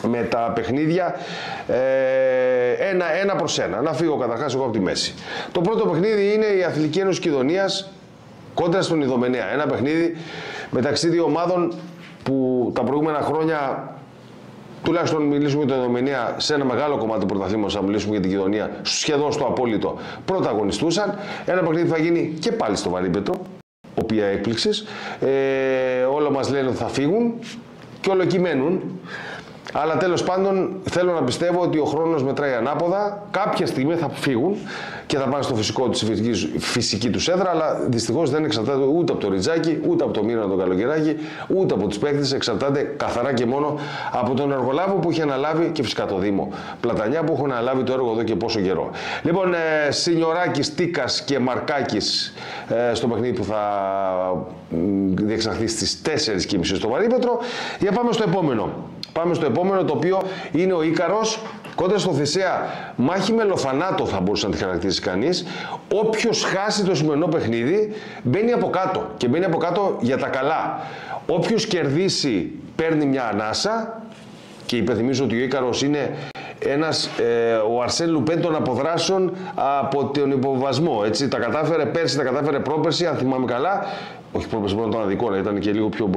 με τα παιχνίδια ε, ένα, ένα προς ένα. Να φύγω καταρχάς εγώ από τη μέση. Το πρώτο παιχνίδι είναι η Αθλητική Ένωση Κιδωνίας κόντρα στον Ιδωμενέα. Ένα παιχνίδι μεταξύ δύο ομάδων που τα προηγούμενα χρόνια τουλάχιστον μιλήσουμε για την Ιδωμενία σε ένα μεγάλο κομμάτι του πρωταθλήματος, θα μιλήσουμε για την κοινωνία, σχεδόν στο απόλυτο πρωταγωνιστούσαν. Ένα παιχνίδι θα γίνει και πάλι στο Βαρύπετρο, οποία έκπληξης. Ε, όλο μας λένε ότι θα φύγουν και όλο εκεί μένουν. Αλλά τέλος πάντων θέλω να πιστεύω ότι ο χρόνος μετράει ανάποδα. Κάποια στιγμή θα φύγουν και θα πάνε στο φυσικό τους φυσική, φυσική τους έδρα. Αλλά δυστυχώς δεν εξαρτάται ούτε από το Ριτζάκι, ούτε από το Μύρο τον Καλοκαιράκη, ούτε από τους παίκτες. Εξαρτάται καθαρά και μόνο από τον εργολάβο που είχε αναλάβει και φυσικά το Δήμο Πλατανιά που έχουν αναλάβει το έργο εδώ και πόσο καιρό. Λοιπόν, ε, Σινιωράκης, Τίκας και Μαρκάκης ε, στο παιχνίδι που θα διεξαχθεί στις 4.30 στο Βαρύπετρο. Για πάμε στο επόμενο. Πάμε στο επόμενο το οποίο είναι ο Ίκαρος κόντρα στο Θησέα. Μάχη με λοφανάτο θα μπορούσε να τη χαρακτηρίσει κανείς. Όποιος χάσει το σημερινό παιχνίδι μπαίνει από κάτω και μπαίνει από κάτω για τα καλά. Όποιος κερδίσει παίρνει μια ανάσα και υπενθυμίζω ότι ο Ίκαρος είναι ένας, ε, ο Αρσέν Λουπέν των αποδράσεων από τον υποβασμό. Έτσι, τα κατάφερε πέρσι, τα κατάφερε πρόπερσι, αν θυμάμαι καλά. Όχι πρόπερσι, μόνο τον αδικό, ήταν και λίγο πιο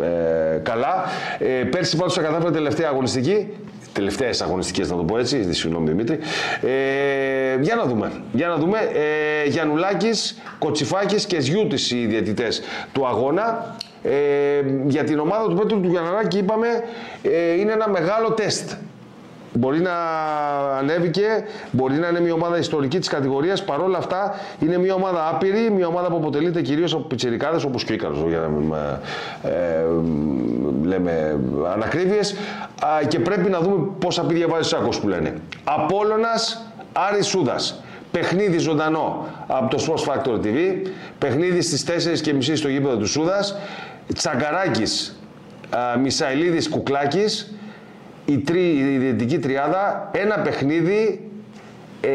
ε, ε, καλά. Ε, πέρσι πάντως τα κατάφερε τελευταία αγωνιστική. Τελευταίες αγωνιστικές, να το πω έτσι. Συγγνώμη, Δημήτρη. Ε, για να δούμε. Για να δούμε. Ε, Γιαννουλάκης, Κοτσιφάκης και Ζιούτη οι διαιτητές του αγώνα. Ε, για την ομάδα του Πέτρου του Γιανναράκη είπαμε ε, είναι ένα μεγάλο τεστ. Μπορεί να ανέβηκε, μπορεί να είναι μια ομάδα ιστορική της κατηγορίας. Παρ' όλα αυτά είναι μια ομάδα άπειρη, μια ομάδα που αποτελείται κυρίως από πιτσερικάδε όπως και ο Ίκαρος, για να ε, λέμε ανακρίβειες. Και πρέπει να δούμε πόσα πίδια βάζει Σάκος που λένε. Απόλογα Άρης Σούδας. Παιχνίδι ζωντανό από το Sports Factor TV. Παιχνίδι στις 4.30 στο γήπεδο του Σούδας. Τσαγκαράκης, Μισαηλίδης Κουκλάκης η, τρι, η ιδιωτική τριάδα ένα παιχνίδι ε,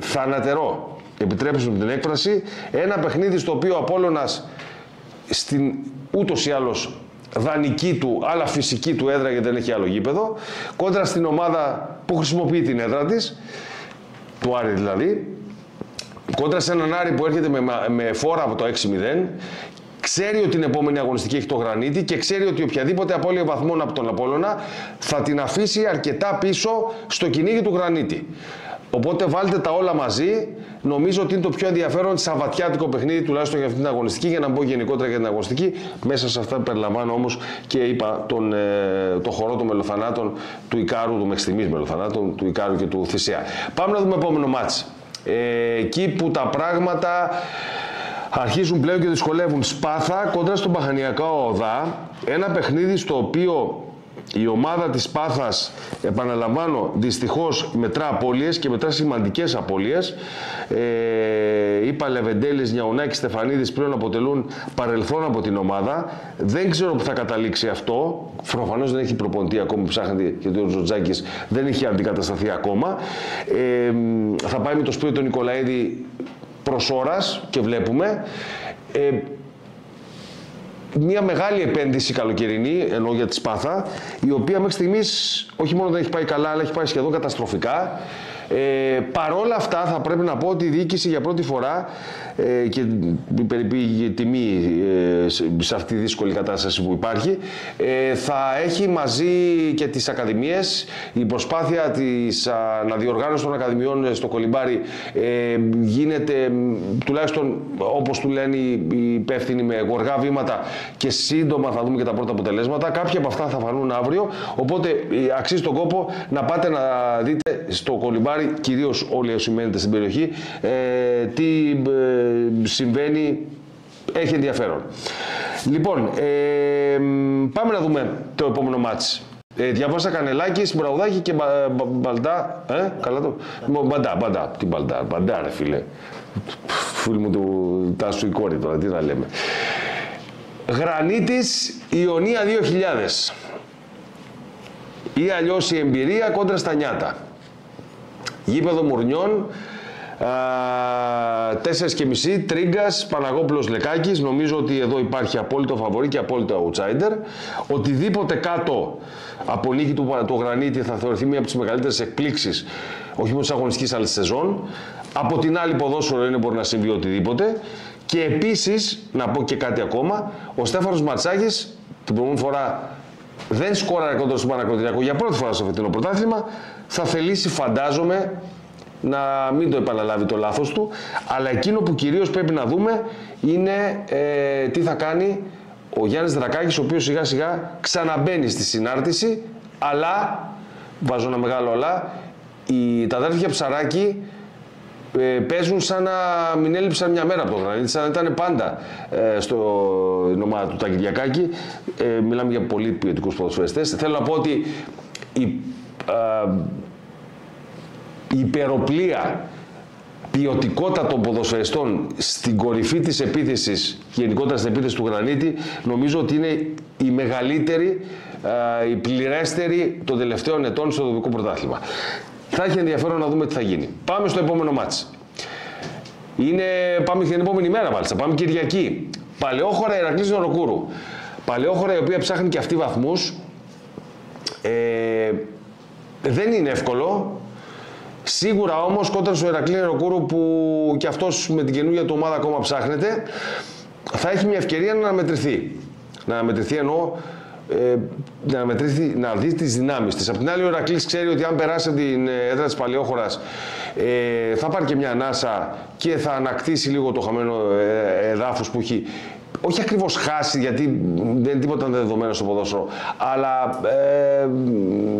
θανατερό. Επιτρέψτε μου την έκφραση. Ένα παιχνίδι στο οποίο ο Απόλλωνας στην ούτως ή άλλως δανεική του, αλλά φυσική του έδρα γιατί δεν έχει άλλο γήπεδο, κόντρα στην ομάδα που χρησιμοποιεί την έδρα της, του Άρη δηλαδή, κόντρα σε έναν Άρη που έρχεται με, με φόρα από το 6-0 ξέρει ότι την επόμενη αγωνιστική έχει το γρανίτι και ξέρει ότι οποιαδήποτε απώλεια βαθμών από τον Απόλλωνα θα την αφήσει αρκετά πίσω στο κυνήγι του γρανίτι. Οπότε βάλτε τα όλα μαζί. Νομίζω ότι είναι το πιο ενδιαφέρον σαβατιάτικο παιχνίδι, τουλάχιστον για αυτή την αγωνιστική, για να μπω γενικότερα για την αγωνιστική. Μέσα σε αυτά περιλαμβάνω όμως και είπα τον, ε, το χορό των μελοθανάτων του Ικάρου, του μέχρι στιγμής μελοθανάτων, του Ικάρου και του Θησία. Πάμε να δούμε επόμενο μάτς. Ε, εκεί που τα πράγματα αρχίζουν πλέον και δυσκολεύουν. Σπάθα κοντά στον Παχανιακό Οδά, ένα παιχνίδι στο οποίο η ομάδα της Πάθας, επαναλαμβάνω, δυστυχώς μετρά απώλειες και μετρά σημαντικές απώλειες. Ε, είπα Λεβεντέλης, Νιαουνάκης, Στεφανίδης πλέον αποτελούν παρελθόν από την ομάδα. Δεν ξέρω που θα καταλήξει αυτό. Προφανώς δεν έχει προπονητή ακόμα που ψάχνεται και ο Ζωτζάκης δεν έχει αντικατασταθεί ακόμα. Ε, θα πάει με το σπίτι του Νικολαίδη προς ώρας και βλέπουμε ε, μια μεγάλη επένδυση καλοκαιρινή, ενώ για τη Σπάθα, η οποία μέχρι στιγμής όχι μόνο δεν έχει πάει καλά, αλλά έχει πάει σχεδόν καταστροφικά. Ε, παρόλα αυτά θα πρέπει να πω ότι η διοίκηση για πρώτη φορά ε, και η περιπήγη τιμή ε, σε αυτή τη δύσκολη κατάσταση που υπάρχει ε, θα έχει μαζί και τις ακαδημίες. Η προσπάθεια της αναδιοργάνωσης των ακαδημιών στο Κολυμπάρι ε, γίνεται τουλάχιστον όπως του λένε οι υπεύθυνοι με γοργά βήματα και σύντομα θα δούμε και τα πρώτα αποτελέσματα. Κάποια από αυτά θα φανούν αύριο οπότε ε, αξίζει τον κόπο να πάτε να δείτε στο Κολυμπάρι κυρίως όλοι όσοι μένετε στην περιοχή ε, τι ε, συμβαίνει έχει ενδιαφέρον. Λοιπόν, ε, πάμε να δούμε το επόμενο μάτς. Ε, διαβάσα Κανελάκη, Μπραουδάκη και μπα, μπα, Μπαλντά. Ε, καλά το. Μπαντά, μπαντά. Τι Μπαλντά, Μπαντά, ρε φίλε. Φίλοι μου του Τάσου η κόρη τώρα, τι να λέμε. Γρανίτης Ιωνία 2000. Ή αλλιώς η εμπειρία κόντρα στα νιάτα. Γήπεδο Μουρνιών, Τέσσερις και μισή, Τρίγκας, Παναγόπουλος Λεκάκης. Νομίζω ότι εδώ υπάρχει απόλυτο φαβορή και απόλυτο outsider. Οτιδήποτε κάτω από νίκη του, του Γρανίτη θα θεωρηθεί μία από τις μεγαλύτερες εκπλήξεις όχι μόνο της αγωνιστικής αλλά σεζόν. Από την άλλη ποδόσφαιρο είναι μπορεί να συμβεί οτιδήποτε. Και επίσης, να πω και κάτι ακόμα, ο Στέφανος Ματσάκης την προηγούμενη φορά δεν σκόραρε κοντά στο Πανακροτηριακό για πρώτη φορά στο φετινό πρωτάθλημα. Θα θελήσει, φαντάζομαι, να μην το επαναλάβει το λάθος του, αλλά εκείνο που κυρίως πρέπει να δούμε είναι ε, τι θα κάνει ο Γιάννης Δρακάκης, ο οποίος σιγά σιγά ξαναμπαίνει στη συνάρτηση, αλλά, βάζω ένα μεγάλο αλλά, οι, τα αδέρφια Ψαράκη ε, παίζουν σαν να μην έλειψαν μια μέρα από το γρανίτη, σαν να ήταν πάντα ε, στο ομάδα του Ταγκυριακάκη. Ε, μιλάμε για πολύ ποιοτικούς ποδοσφαιριστές. Θέλω να πω ότι η, η υπεροπλία ποιοτικότητα των ποδοσφαιριστών στην κορυφή της επίθεσης και γενικότερα στην επίθεση του Γρανίτη νομίζω ότι είναι η μεγαλύτερη, η πληρέστερη των τελευταίων ετών στο δομικό πρωτάθλημα. Θα έχει ενδιαφέρον να δούμε τι θα γίνει. Πάμε στο επόμενο μάτς. Είναι, πάμε την επόμενη μέρα μάλιστα, πάμε Κυριακή. Παλαιόχώρα Ηρακλής Νοροκούρου. Παλαιόχώρα η οποία ψάχνει και αυτή βαθμούς. Ε, δεν είναι εύκολο. Σίγουρα όμως κόντρα στο Ηρακλή Νεροκούρου που και αυτός με την καινούργια του ομάδα ακόμα ψάχνεται θα έχει μια ευκαιρία να αναμετρηθεί. Να αναμετρηθεί εννοώ ε, να, μετρήσει, να δει τις δυνάμεις της. Απ' την άλλη ο Ηρακλής ξέρει ότι αν περάσει την έδρα της Παλαιόχωρας ε, θα πάρει και μια ανάσα και θα ανακτήσει λίγο το χαμένο ε, εδάφος που έχει όχι ακριβώς χάσει, γιατί δεν είναι τίποτα δεδομένο στο ποδόσφαιρο, αλλά ε,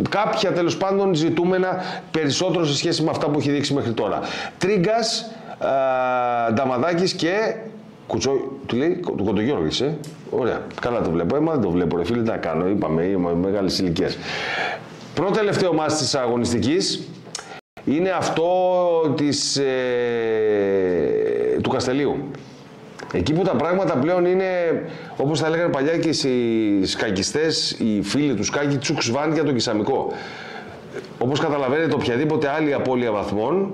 κάποια τέλος πάντων ζητούμενα περισσότερο σε σχέση με αυτά που έχει δείξει μέχρι τώρα. Τρίγκας, ε, Νταμαδάκης και. Κουτσό, του λέει του Κοντογιώργης, ε. Ωραία, καλά το βλέπω. Έμα δεν το βλέπω, ρε φίλε, τι να κάνω. Είπαμε, είμαι μεγάλες ηλικίες. Πρώτο τελευταίο μάτι της αγωνιστικής είναι αυτό της, ε, του Καστελίου. Εκεί που τα πράγματα πλέον είναι, όπως θα λέγανε παλιά και οι σκακιστές, οι φίλοι του σκάκι, τσουκ σβάν για τον Κισαμικό. Όπως καταλαβαίνετε, οποιαδήποτε άλλη απώλεια βαθμών,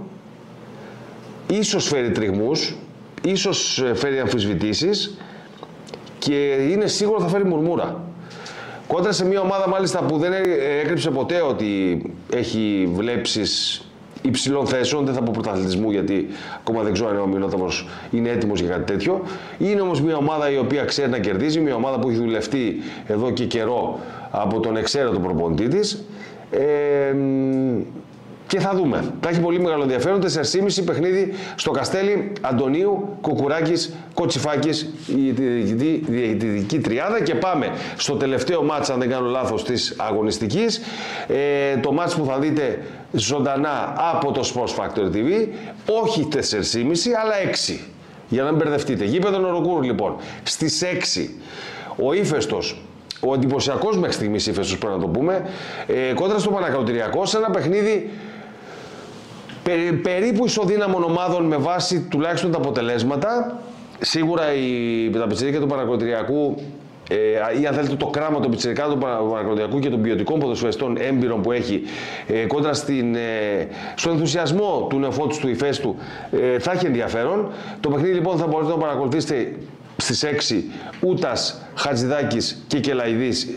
ίσως φέρει τριγμούς, ίσως φέρει αμφισβητήσεις και είναι σίγουρο θα φέρει μουρμούρα. Κόντρα σε μια ομάδα μάλιστα που δεν έκρυψε ποτέ ότι έχει βλέψεις υψηλών θέσεων, δεν θα πω πρωταθλητισμού γιατί ακόμα δεν ξέρω αν ο Μινόταμο είναι έτοιμος για κάτι τέτοιο. Είναι όμως μια ομάδα η οποία ξέρει να κερδίζει, μια ομάδα που έχει δουλευτεί εδώ και καιρό από τον εξαίρετο προπονητή της. Ε, και θα δούμε. Θα έχει πολύ μεγάλο ενδιαφέρον. 4,5 παιχνίδι στο Καστέλι Αντωνίου, Κουκουράκης, Κοτσιφάκης, η διαιτητική τριάδα. Και πάμε στο τελευταίο μάτς, αν δεν κάνω λάθος, της αγωνιστικής. Ε, το μάτς που θα δείτε ζωντανά από το Sports Factory TV. Όχι 4,5 αλλά 6. Για να μην μπερδευτείτε. Γήπεδο Νοροκούρου λοιπόν. Στις 6 ο ύφεστος ο εντυπωσιακός μέχρι στιγμής ύφεστος πρέπει να το πούμε, ε, κόντρα στο Πανακαουτηριακό σε ένα παιχνίδι περίπου ισοδύναμων ομάδων με βάση τουλάχιστον τα αποτελέσματα. Σίγουρα η, τα πιτσιρίκια του Πανακροτηριακού ε, ή αν θέλετε το κράμα των πιτσιρικά του Πανακροτηριακού και των ποιοτικών ποδοσφαιριστών έμπειρων που έχει ε, κόντρα στην, ε, στον ενθουσιασμό του νεοφώτου του ηφαίστου ε, θα έχει ενδιαφέρον. Το παιχνίδι λοιπόν θα μπορείτε να παρακολουθήσετε στις 6 Ούτας, Χατζηδάκης και Κελαϊδής.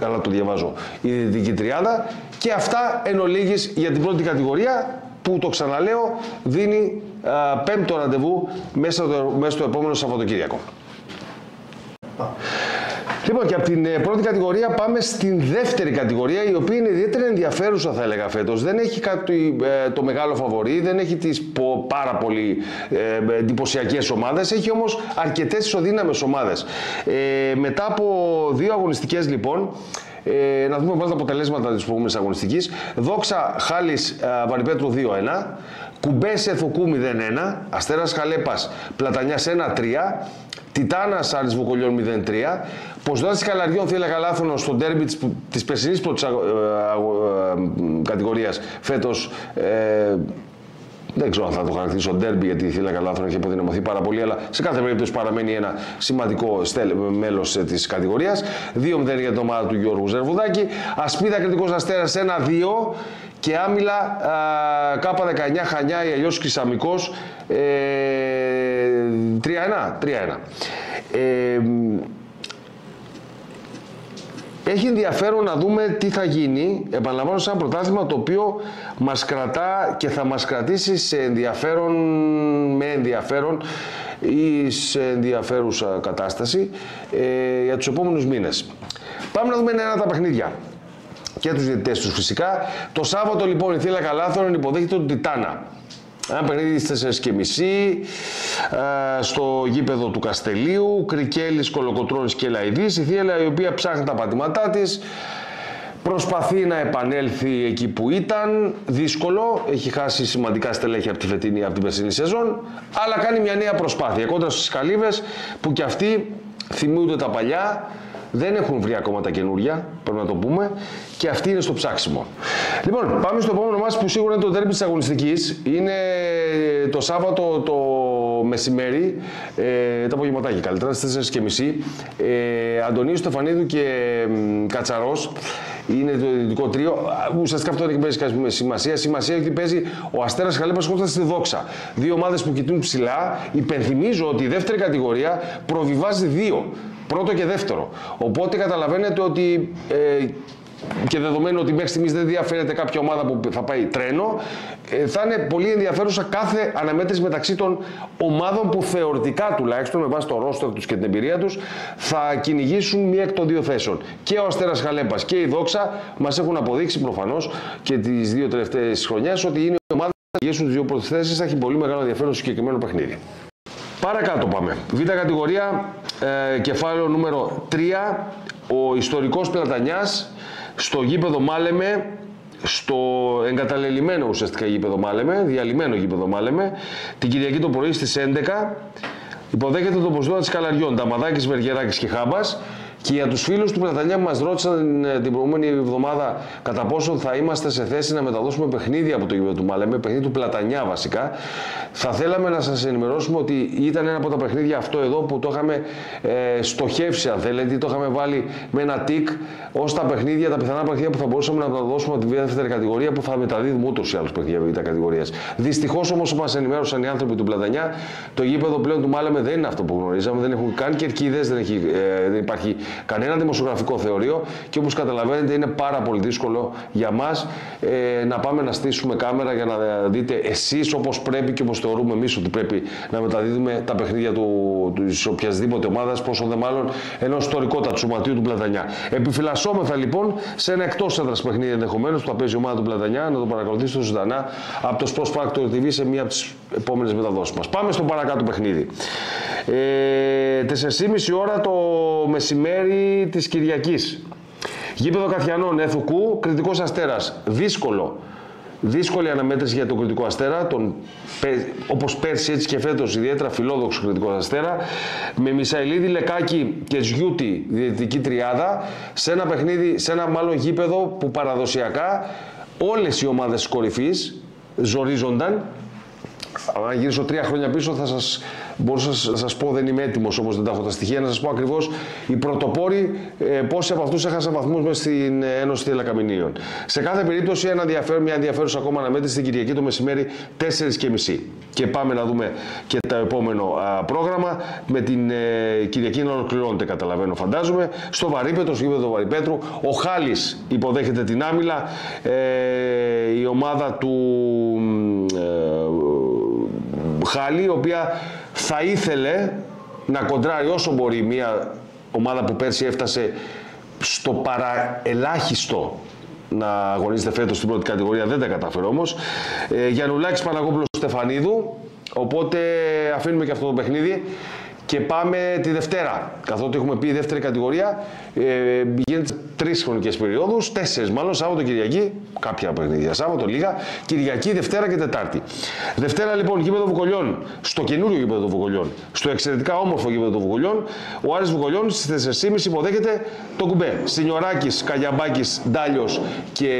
Καλά το διαβάζω, η Δυτική Τριάδα και αυτά εν ολίγης για την πρώτη κατηγορία που το ξαναλέω δίνει α, πέμπτο ραντεβού μέσα, το, μέσα στο επόμενο Σαββατοκύριακο. Λοιπόν, και από την ε, πρώτη κατηγορία πάμε στην δεύτερη κατηγορία, η οποία είναι ιδιαίτερα ενδιαφέρουσα, θα έλεγα φέτος. Δεν έχει κάτι ε, το μεγάλο φαβορή, δεν έχει τις πάρα πολύ ε, εντυπωσιακές ομάδες, έχει όμως αρκετές ισοδύναμες ομάδες. Ε, μετά από δύο αγωνιστικές, λοιπόν, ε, να δούμε τα αποτελέσματα της προηγούμενης αγωνιστικής. Δόξα Χάλης ε, Βαρυπέτρου 2-1. Κουμπές Εθοκού 0-1. Αστέρας Χαλέπας Πλατανιάς 1-3. Τιτάνας Άρης Βουκολιών 0-3. Ποσδότη Καλαριών Θήλα Καλάθωνο στο ντέρμπι της της περσινής πρώτης ε, ε, κατηγορίας φέτος. Ε, δεν ξέρω αν θα το χαρακτηρίσω ντέρμπι γιατί η Θήλα Καλάθωνο έχει αποδυναμωθεί πάρα πολύ, αλλά σε κάθε περίπτωση παραμένει ένα σημαντικό μέλος της κατηγορίας. 2-0 για την ομάδα του Γιώργου Ζερβουδάκη. Ασπίδα κριτικός αστέρας 1-2 και άμυλα κάπα 19 Χανιά ή αλλιώς Κισαμικός ε, 3-1. 3-1. Ε, έχει ενδιαφέρον να δούμε τι θα γίνει, επαναλαμβάνω, σε ένα πρωτάθλημα το οποίο μας κρατά και θα μας κρατήσει σε ενδιαφέρον, με ενδιαφέρον ή σε ενδιαφέρουσα κατάσταση ε, για τους επόμενους μήνες. Πάμε να δούμε ένα τα παιχνίδια και τους διαιτητές τους φυσικά. Το Σάββατο λοιπόν η Θήλα Καλάθων υποδέχεται τον Τιτάνα. Ένα παιχνίδι στις 4.30 ε, στο γήπεδο του Καστελίου, Κρικέλης, Κολοκοτρώνης και Λαϊδής. Η Θήλα η οποία ψάχνει τα πατήματά της, Προσπαθεί να επανέλθει εκεί που ήταν, δύσκολο, έχει χάσει σημαντικά στελέχη από τη φετινή, από την περσινή σεζόν, αλλά κάνει μια νέα προσπάθεια κόντρα στις Καλύβες που κι αυτοί θυμούνται τα παλιά, δεν έχουν βρει ακόμα τα καινούρια, πρέπει να το πούμε, και αυτή είναι στο ψάξιμο. Λοιπόν, πάμε στο επόμενο μας που σίγουρα είναι το τέρμι της αγωνιστικής. Είναι το Σάββατο το μεσημέρι, ε, το απογευματάκι καλύτερα, στις 4.30. Ε, Αντωνίου Στεφανίδου και Κατσαρός είναι το δυτικό τρίο. Ουσιαστικά αυτό δεν έχει παίζει σημασία. Σημασία έχει ότι παίζει ο Αστέρας Χαλέπας κοντά στη Δόξα. Δύο ομάδες που κοιτούν ψηλά. Υπενθυμίζω ότι η δεύτερη κατηγορία προβιβάζει δύο. Πρώτο και δεύτερο. Οπότε καταλαβαίνετε ότι ε, και δεδομένου ότι μέχρι στιγμής δεν διαφέρεται κάποια ομάδα που θα πάει τρένο, ε, θα είναι πολύ ενδιαφέρουσα κάθε αναμέτρηση μεταξύ των ομάδων που θεωρητικά τουλάχιστον με βάση το ρόστο τους και την εμπειρία τους θα κυνηγήσουν μία εκ των δύο θέσεων. Και ο Αστέρας Χαλέπα και η Δόξα μας έχουν αποδείξει προφανώς και τις δύο τελευταίες χρονιές ότι είναι οι ομάδε που θα κυνηγήσουν τις δύο πρώτε θέσει. Θα έχει πολύ μεγάλο ενδιαφέρον στο συγκεκριμένο παιχνίδι. Παρακάτω πάμε. Β' κατηγορία, ε, κεφάλαιο νούμερο 3, ο ιστορικός Πλατανιάς στο γήπεδο Μάλεμε, στο εγκαταλελειμμένο ουσιαστικά γήπεδο Μάλεμε, διαλυμένο γήπεδο Μάλεμε, την Κυριακή το πρωί στις 11, υποδέχεται το Ποσδόνα της Καλαριών, Ταμαδάκης, Βεργεράκης και Χάμπας, και για τους φίλους του Πλατανιά που μας ρώτησαν ε, την προηγούμενη εβδομάδα κατά πόσο θα είμαστε σε θέση να μεταδώσουμε παιχνίδια από το γήπεδο του Μάλεμε, παιχνίδι του Πλατανιά βασικά, θα θέλαμε να σας ενημερώσουμε ότι ήταν ένα από τα παιχνίδια αυτό εδώ που το είχαμε ε, στοχεύσει, αν θέλετε, το είχαμε βάλει με ένα τικ ως τα παιχνίδια, τα πιθανά παιχνίδια που θα μπορούσαμε να μεταδώσουμε από τη δεύτερη κατηγορία που θα μεταδίδουμε ούτως ή άλλως παιχνίδια β' κατηγορία. Δυστυχώς όμως μας ενημέρωσαν οι άνθρωποι του Πλατανιά, το γήπεδο πλέον του Μάλεμε δεν είναι αυτό που γνωρίζαμε, δεν έχουν καν κερκίδες, δεν, ε, δεν υπάρχει κανένα δημοσιογραφικό θεωρείο και όπως καταλαβαίνετε είναι πάρα πολύ δύσκολο για μας ε, να πάμε να στήσουμε κάμερα για να δείτε εσείς όπως πρέπει και όπως θεωρούμε εμείς ότι πρέπει να μεταδίδουμε τα παιχνίδια του, της οποιασδήποτε ομάδας, πόσο δε μάλλον ενός ιστορικότατου σωματείου του Πλατανιά. Επιφυλασσόμεθα λοιπόν σε ένα εκτός έδρας παιχνίδι ενδεχομένως που θα παίζει η ομάδα του Πλατανιά να το παρακολουθήσετε ζωντανά από το Sports Factor TV σε μία από τις επόμενες μεταδόσεις μας. Πάμε στο παρακάτω παιχνίδι. Ε, 4.30 ώρα το μεσημέρι της Κυριακής. Γήπεδο Καθιανών, Εθουκού, κριτικός αστέρας. Δύσκολο. Δύσκολη αναμέτρηση για τον κριτικό αστέρα, τον, όπως πέρσι έτσι και φέτος ιδιαίτερα φιλόδοξο κριτικό αστέρα, με Μισαηλίδη, Λεκάκη και Ζιούτη διαιτητική τριάδα, σε ένα παιχνίδι, σε ένα μάλλον γήπεδο που παραδοσιακά όλες οι ομάδες κορυφής ζορίζονταν αν γυρίσω τρία χρόνια πίσω θα σας μπορούσα να σας πω δεν είμαι έτοιμος όμως δεν τα έχω τα στοιχεία. Να σας πω ακριβώς οι πρωτοπόροι ε, πόσοι από αυτούς έχασαν βαθμούς μέσα στην Ένωση Τηλεκαμινίων. Σε κάθε περίπτωση ένα ενδιαφέρον, μια ενδιαφέρουσα ακόμα αναμέτρηση στην Κυριακή το μεσημέρι 4.30 και πάμε να δούμε και το επόμενο α, πρόγραμμα. Με την ε, Κυριακή να ολοκληρώνεται καταλαβαίνω φαντάζομαι. Στο Βαρύπετρο, στο γήπεδο του Βαρυπέτρου ο Χάλης υποδέχεται την Άμυλα. Ε, η ομάδα του ε, Χάλη, η οποία θα ήθελε να κοντράρει όσο μπορεί μια ομάδα που πέρσι έφτασε στο παραελάχιστο να αγωνίζεται φέτος στην πρώτη κατηγορία, δεν τα καταφέρω όμως. Ε, Γιαννουλάκης Παναγόπουλος Στεφανίδου, οπότε αφήνουμε και αυτό το παιχνίδι και πάμε τη Δευτέρα. Καθότι έχουμε πει η δεύτερη κατηγορία, ε, γίνεται τρεις χρονικές περιόδους, τέσσερις μάλλον, Σάββατο, Κυριακή, κάποια παιχνίδια. Σάββατο, λίγα, Κυριακή, Δευτέρα και Τετάρτη. Δευτέρα λοιπόν, γήπεδο Βουκολιών, στο καινούριο γήπεδο Βουκολιών, στο εξαιρετικά όμορφο γήπεδο Βουκολιών, ο Άρης Βουκολιών στις 4.30 υποδέχεται το κουμπέ. Σινιωράκης, Καγιαμπάκη, Ντάλιος και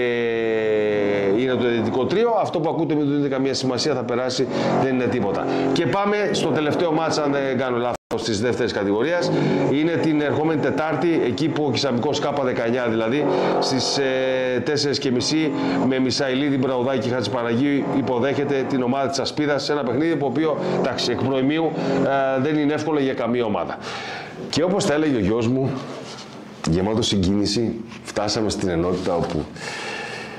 είναι το ειδικό τρίο. Αυτό που ακούτε μην του δίνετε καμία σημασία, θα περάσει, δεν είναι τίποτα. Και πάμε στο τελευταίο μάτσα, αν δεν κάνω λάθος της δεύτερης κατηγορίας. Είναι την ερχόμενη Τετάρτη, εκεί που ο Κισαμικός ΚΑΠΑ 19 δηλαδή, στις ε, 4.30 με Μισαηλίδη Μπραουδάκη Χατζηπαναγίου υποδέχεται την ομάδα της Ασπίδας σε ένα παιχνίδι που οποίος εντάξει, εκ προημίου ε, δεν είναι εύκολο για καμία ομάδα. Και όπως τα έλεγε ο γιος μου, γεμάτο συγκίνηση, φτάσαμε στην ενότητα όπου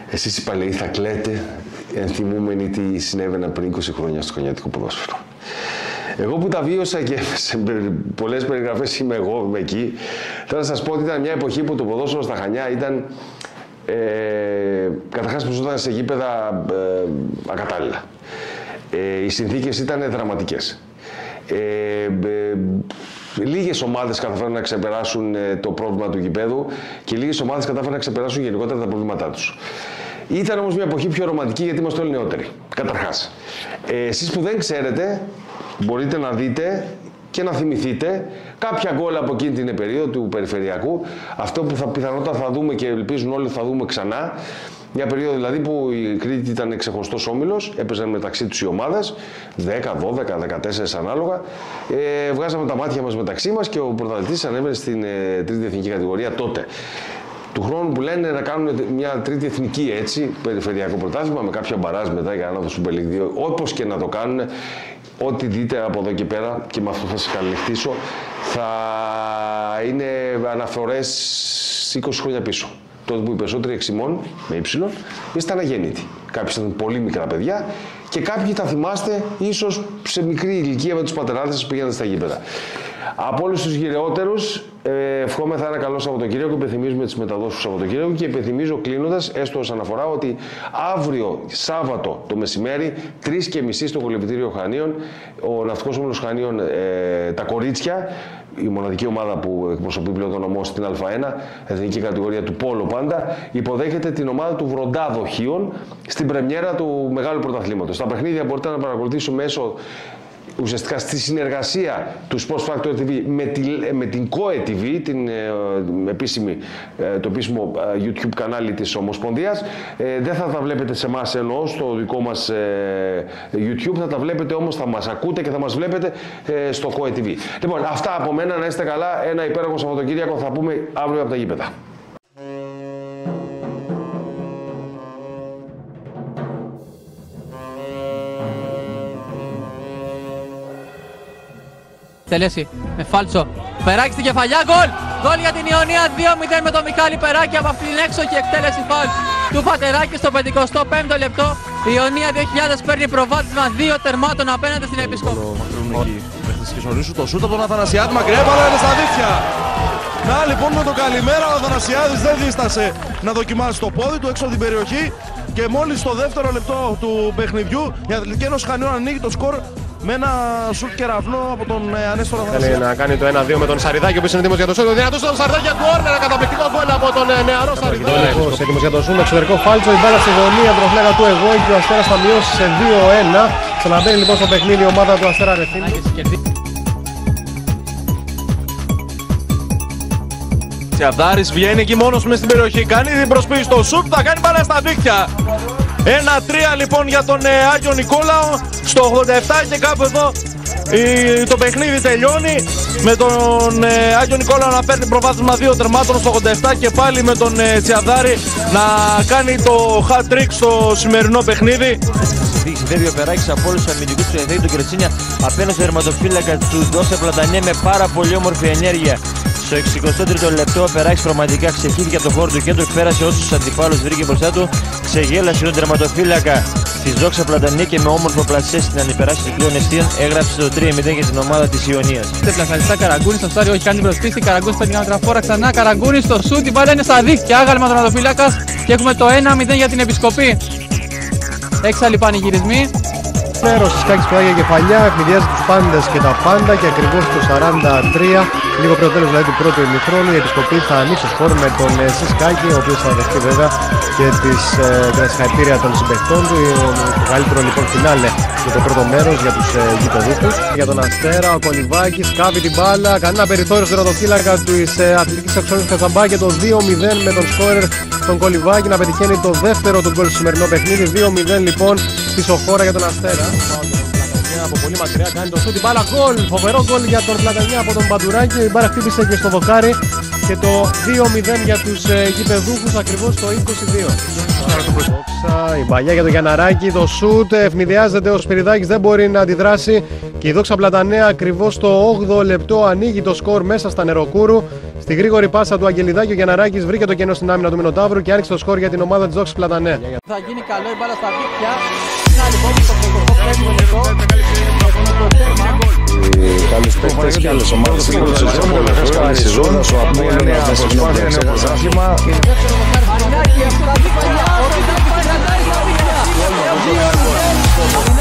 εσείς οι παλαιοί θα κλαίτε ενθυμούμενοι τι συνέβαιναν πριν 20 χρόνια στο χωνιάτικο ποδόσφαιρο. Εγώ που τα βίωσα και σε πολλές περιγραφές είμαι εγώ είμαι εκεί, θέλω να σας πω ότι ήταν μια εποχή που το ποδόσφαιρο στα Χανιά ήταν. Ε, Καταρχάς, που σε γήπεδα ε, ακατάλληλα. Ε, οι συνθήκες ήταν δραματικές. Ε, ε, λίγες ομάδες καταφέρουν να ξεπεράσουν ε, το πρόβλημα του γηπέδου και λίγες ομάδες καταφέρουν να ξεπεράσουν γενικότερα τα προβλήματά τους. Ήταν όμως μια εποχή πιο ρομαντική γιατί είμαστε όλοι νεότεροι, καταρχάς. Ε, εσείς που δεν ξέρετε, μπορείτε να δείτε και να θυμηθείτε κάποια γκολ από εκείνη την περίοδο του περιφερειακού. Αυτό που θα πιθανότατα θα δούμε και ελπίζουν όλοι θα δούμε ξανά. Μια περίοδο δηλαδή που η Κρήτη ήταν ξεχωριστός όμιλος, έπαιζαν μεταξύ τους οι ομάδες, 10, 12, 14 ανάλογα. Ε, βγάζαμε τα μάτια μας μεταξύ μας και ο πρωταθλητής ανέβαινε στην ε, τρίτη εθνική κατηγορία τότε. Του χρόνου που λένε να κάνουν μια τρίτη εθνική έτσι, περιφερειακό πρωτάθλημα με κάποια μπαράζ μετά για να το Super League 2, όπως και να το κάνουν, ό,τι δείτε από εδώ και πέρα και με αυτό θα σας καληνυχτήσω θα είναι αναφορές 20 χρόνια πίσω. Τότε που οι περισσότεροι εξημών με ύψιλον ήσταν αγέννητοι. Κάποιοι ήταν πολύ μικρά παιδιά και κάποιοι θα θυμάστε ίσως σε μικρή ηλικία με τους πατεράδες σας πήγαιναν στα γήπεδα. Από όλους τους γυρεότερους, ε, ευχόμεθα ένα καλό Σαββατοκύριακο. Υπενθυμίζουμε τις μεταδόσεις του Σαββατοκύριακου και υπενθυμίζω κλείνοντας, έστω ω αναφορά, ότι αύριο Σάββατο το μεσημέρι, 3 και μισή στο κολυμπητήριο Χανίων, ο ναυτικό όμιλο Χανίων, ε, τα κορίτσια, η μοναδική ομάδα που εκπροσωπεί πλέον τον ομό στην Α1, εθνική κατηγορία του Πόλο πάντα, υποδέχεται την ομάδα του Βροντά Δοχείων στην πρεμιέρα του Μεγάλου Πρωταθλήματος. Τα παιχνίδια μπορείτε να παρακολουθήσουν μέσω ουσιαστικά στη συνεργασία τους Sports Factor TV με, τη, με την COE TV, την, ε, επίσημη, ε, το επίσημο ε, YouTube κανάλι της Ομοσπονδίας. δεν θα τα βλέπετε σε εμάς εννοώ στο δικό μας YouTube, θα τα βλέπετε όμως, θα μας ακούτε και θα μας βλέπετε στο COE TV. Λοιπόν, αυτά από μένα, να είστε καλά, ένα υπέροχο Σαββατοκύριακο θα πούμε αύριο από τα γήπεδα. Τελέσει με φάλτσο. Περάκι στην κεφαλιά, γκολ! Γκολ για την Ιωνία 2-0 με τον Μιχάλη Περάκι από αυτήν την έξοχη εκτέλεση φάλ του Πατεράκη στο 55ο λεπτό. Η Ιωνία 2000 παίρνει προβάδισμα δύο τερμάτων απέναντι στην Επισκόπη. το σούτ από τον Αθανασιάδη, μακριά μπαλά είναι στα δίχτυα. Να λοιπόν με το καλημέρα ο Αθανασιάδης δεν δίστασε να δοκιμάσει το πόδι του έξω από την περιοχή και μόλις στο δεύτερο λεπτό του παιχνιδιού η Αθλητική Ένωση Χανιών ανοίγει το σκορ με ένα σουτ κεραυνό από τον ε, Ανέστορα Θέλει να κάνει το 1-2 με τον Σαριδάκη, ο οποίος είναι έτοιμος για το σουτ. Δυνατός στον Σαριδάκη για κόρνερ, καταπληκτικό γκολ από τον ε, νεαρό Σαριδάκη. Έτοιμος για το σουτ, εξωτερικό φάλτσο, η μπάλα στη γωνία, τροφλέγα του εγώ και ο Αστέρας θα μειώσει σε 2-1. Ξαναμπαίνει λοιπόν στο παιχνίδι η ομάδα του Αστέρα Ρεθύμου. Τσιαβδάρης βγαίνει εκεί μόνος μες στην περιοχή, κάνει την προσπίση στο σουτ, θα κάνει μπάλα στα δίκτυα. 1-3 λοιπόν για τον ε, Άγιο Νικόλαο στο 87 και κάπου εδώ η- το παιχνίδι τελειώνει με τον ε, Άγιο Νικόλαο να παίρνει προβάδισμα δύο τερμάτων στο 87 και πάλι με τον ε, Τσιαδάρη να κάνει το hat trick στο σημερινό παιχνίδι. Συνδέει ο Περάκης από όλους τους αμυντικούς του Εθέη του Κερτσίνια απέναντι στο τερματοφύλακα του Δόσε Πλατανέ με πάρα πολύ όμορφη ενέργεια. Στο 63ο λεπτό ο Περάκης πραγματικά ξεχύθηκε από το χώρο του κέντρου, πέρασε όσους αντιπάλους βρήκε μπροστά του, ξεγέλασε τον τερματοφύλακα της Δόξα Πλατανή και με όμορφο πλασέ στην ανυπεράσπιση του Κλειών Εστίων έγραψε το 3-0 για την ομάδα της Ιωνίας. Σε πλασαριστά Καραγκούνη στο στάριο, έχει κάνει την προσπίση. Καραγκούνη παίρνει μια τραφόρα ξανά. Καραγκούνη στο σουτ, η μπάλα είναι στα δίχτυα. Άγαλμα τερματοφύλακα και έχουμε το 1-0 για την επισκοπή. Έξαλλοι πανηγυρισμοί. Μέρο τη Κάκη Πελάγια κεφαλιά, ευνηδιάζει τους πάντες και τα πάντα και ακριβώς το 43, λίγο πριν το τέλος δηλαδή του πρώτου ημιχρόνου, η επισκοπή θα ανοίξει σκορ με τον ε, Σισκάκη, ο οποίος θα δεχτεί βέβαια και τις ε, τα συγχαρητήρια των συμπεκτών του. ε, Το καλύτερο λοιπόν φινάλε για το πρώτο μέρος για τους ε, γηπεδού τους. Για τον Αστέρα, ο Κολυβάκης κάβει την μπάλα, κανένα περιθώριο στο τερματοφύλακα της ε, Αθλητικής Αξιόνη Κατσαμπά και το 2-0 με τον σκόρερ τον Κολυβάκη να πετυχαίνει το δεύτερο του γκολ στο σημερινό παιχνίδι. 2-0 λοιπόν πίσω χώρα για τον Αστέρα. Πλατανιά από πολύ μακριά κάνει το σούτ. Η μπάλα γκολ. Φοβερό γκολ για τον Πλατανιά από τον Παντουράκη. Η μπάλα χτύπησε και στο δοκάρι. Και το 2-0 για τους ε, γηπεδούχους ακριβώς το 22. Δόξα, η παλιά για τον Γιαναράκη, το σουτ ευνηδιάζεται ο Σπυριδάκης, δεν μπορεί να αντιδράσει και η Δόξα Πλατανέα ακριβώς στο 8ο λεπτό ανοίγει το σκορ μέσα στα νεροκούρου. Στη γρήγορη πάσα του Αγγελιδάκη ο Γιαναράκης βρήκε το κενό στην άμυνα του Μινοτάβρου και άνοιξε το σκορ για την ομάδα της Δόξας Πλατανέα. Θα γίνει καλό η μπάλα στα δίχτυα. Να λοιπόν το κοκκοκό πέμπτο λεπτό. Έχουμε το τέρμα. Οι καλούς παίκτες και άλλες ομάδες στην πρώτη σεζόν, ο Λευκός σεζόν, ο Απόλλωνας δεν συγγνώμη για πρωτάθλημα. Μαρινάκη, στα δίχτυα. Ο Βιτάκης κρατάει στα δίχτυα. 2-0.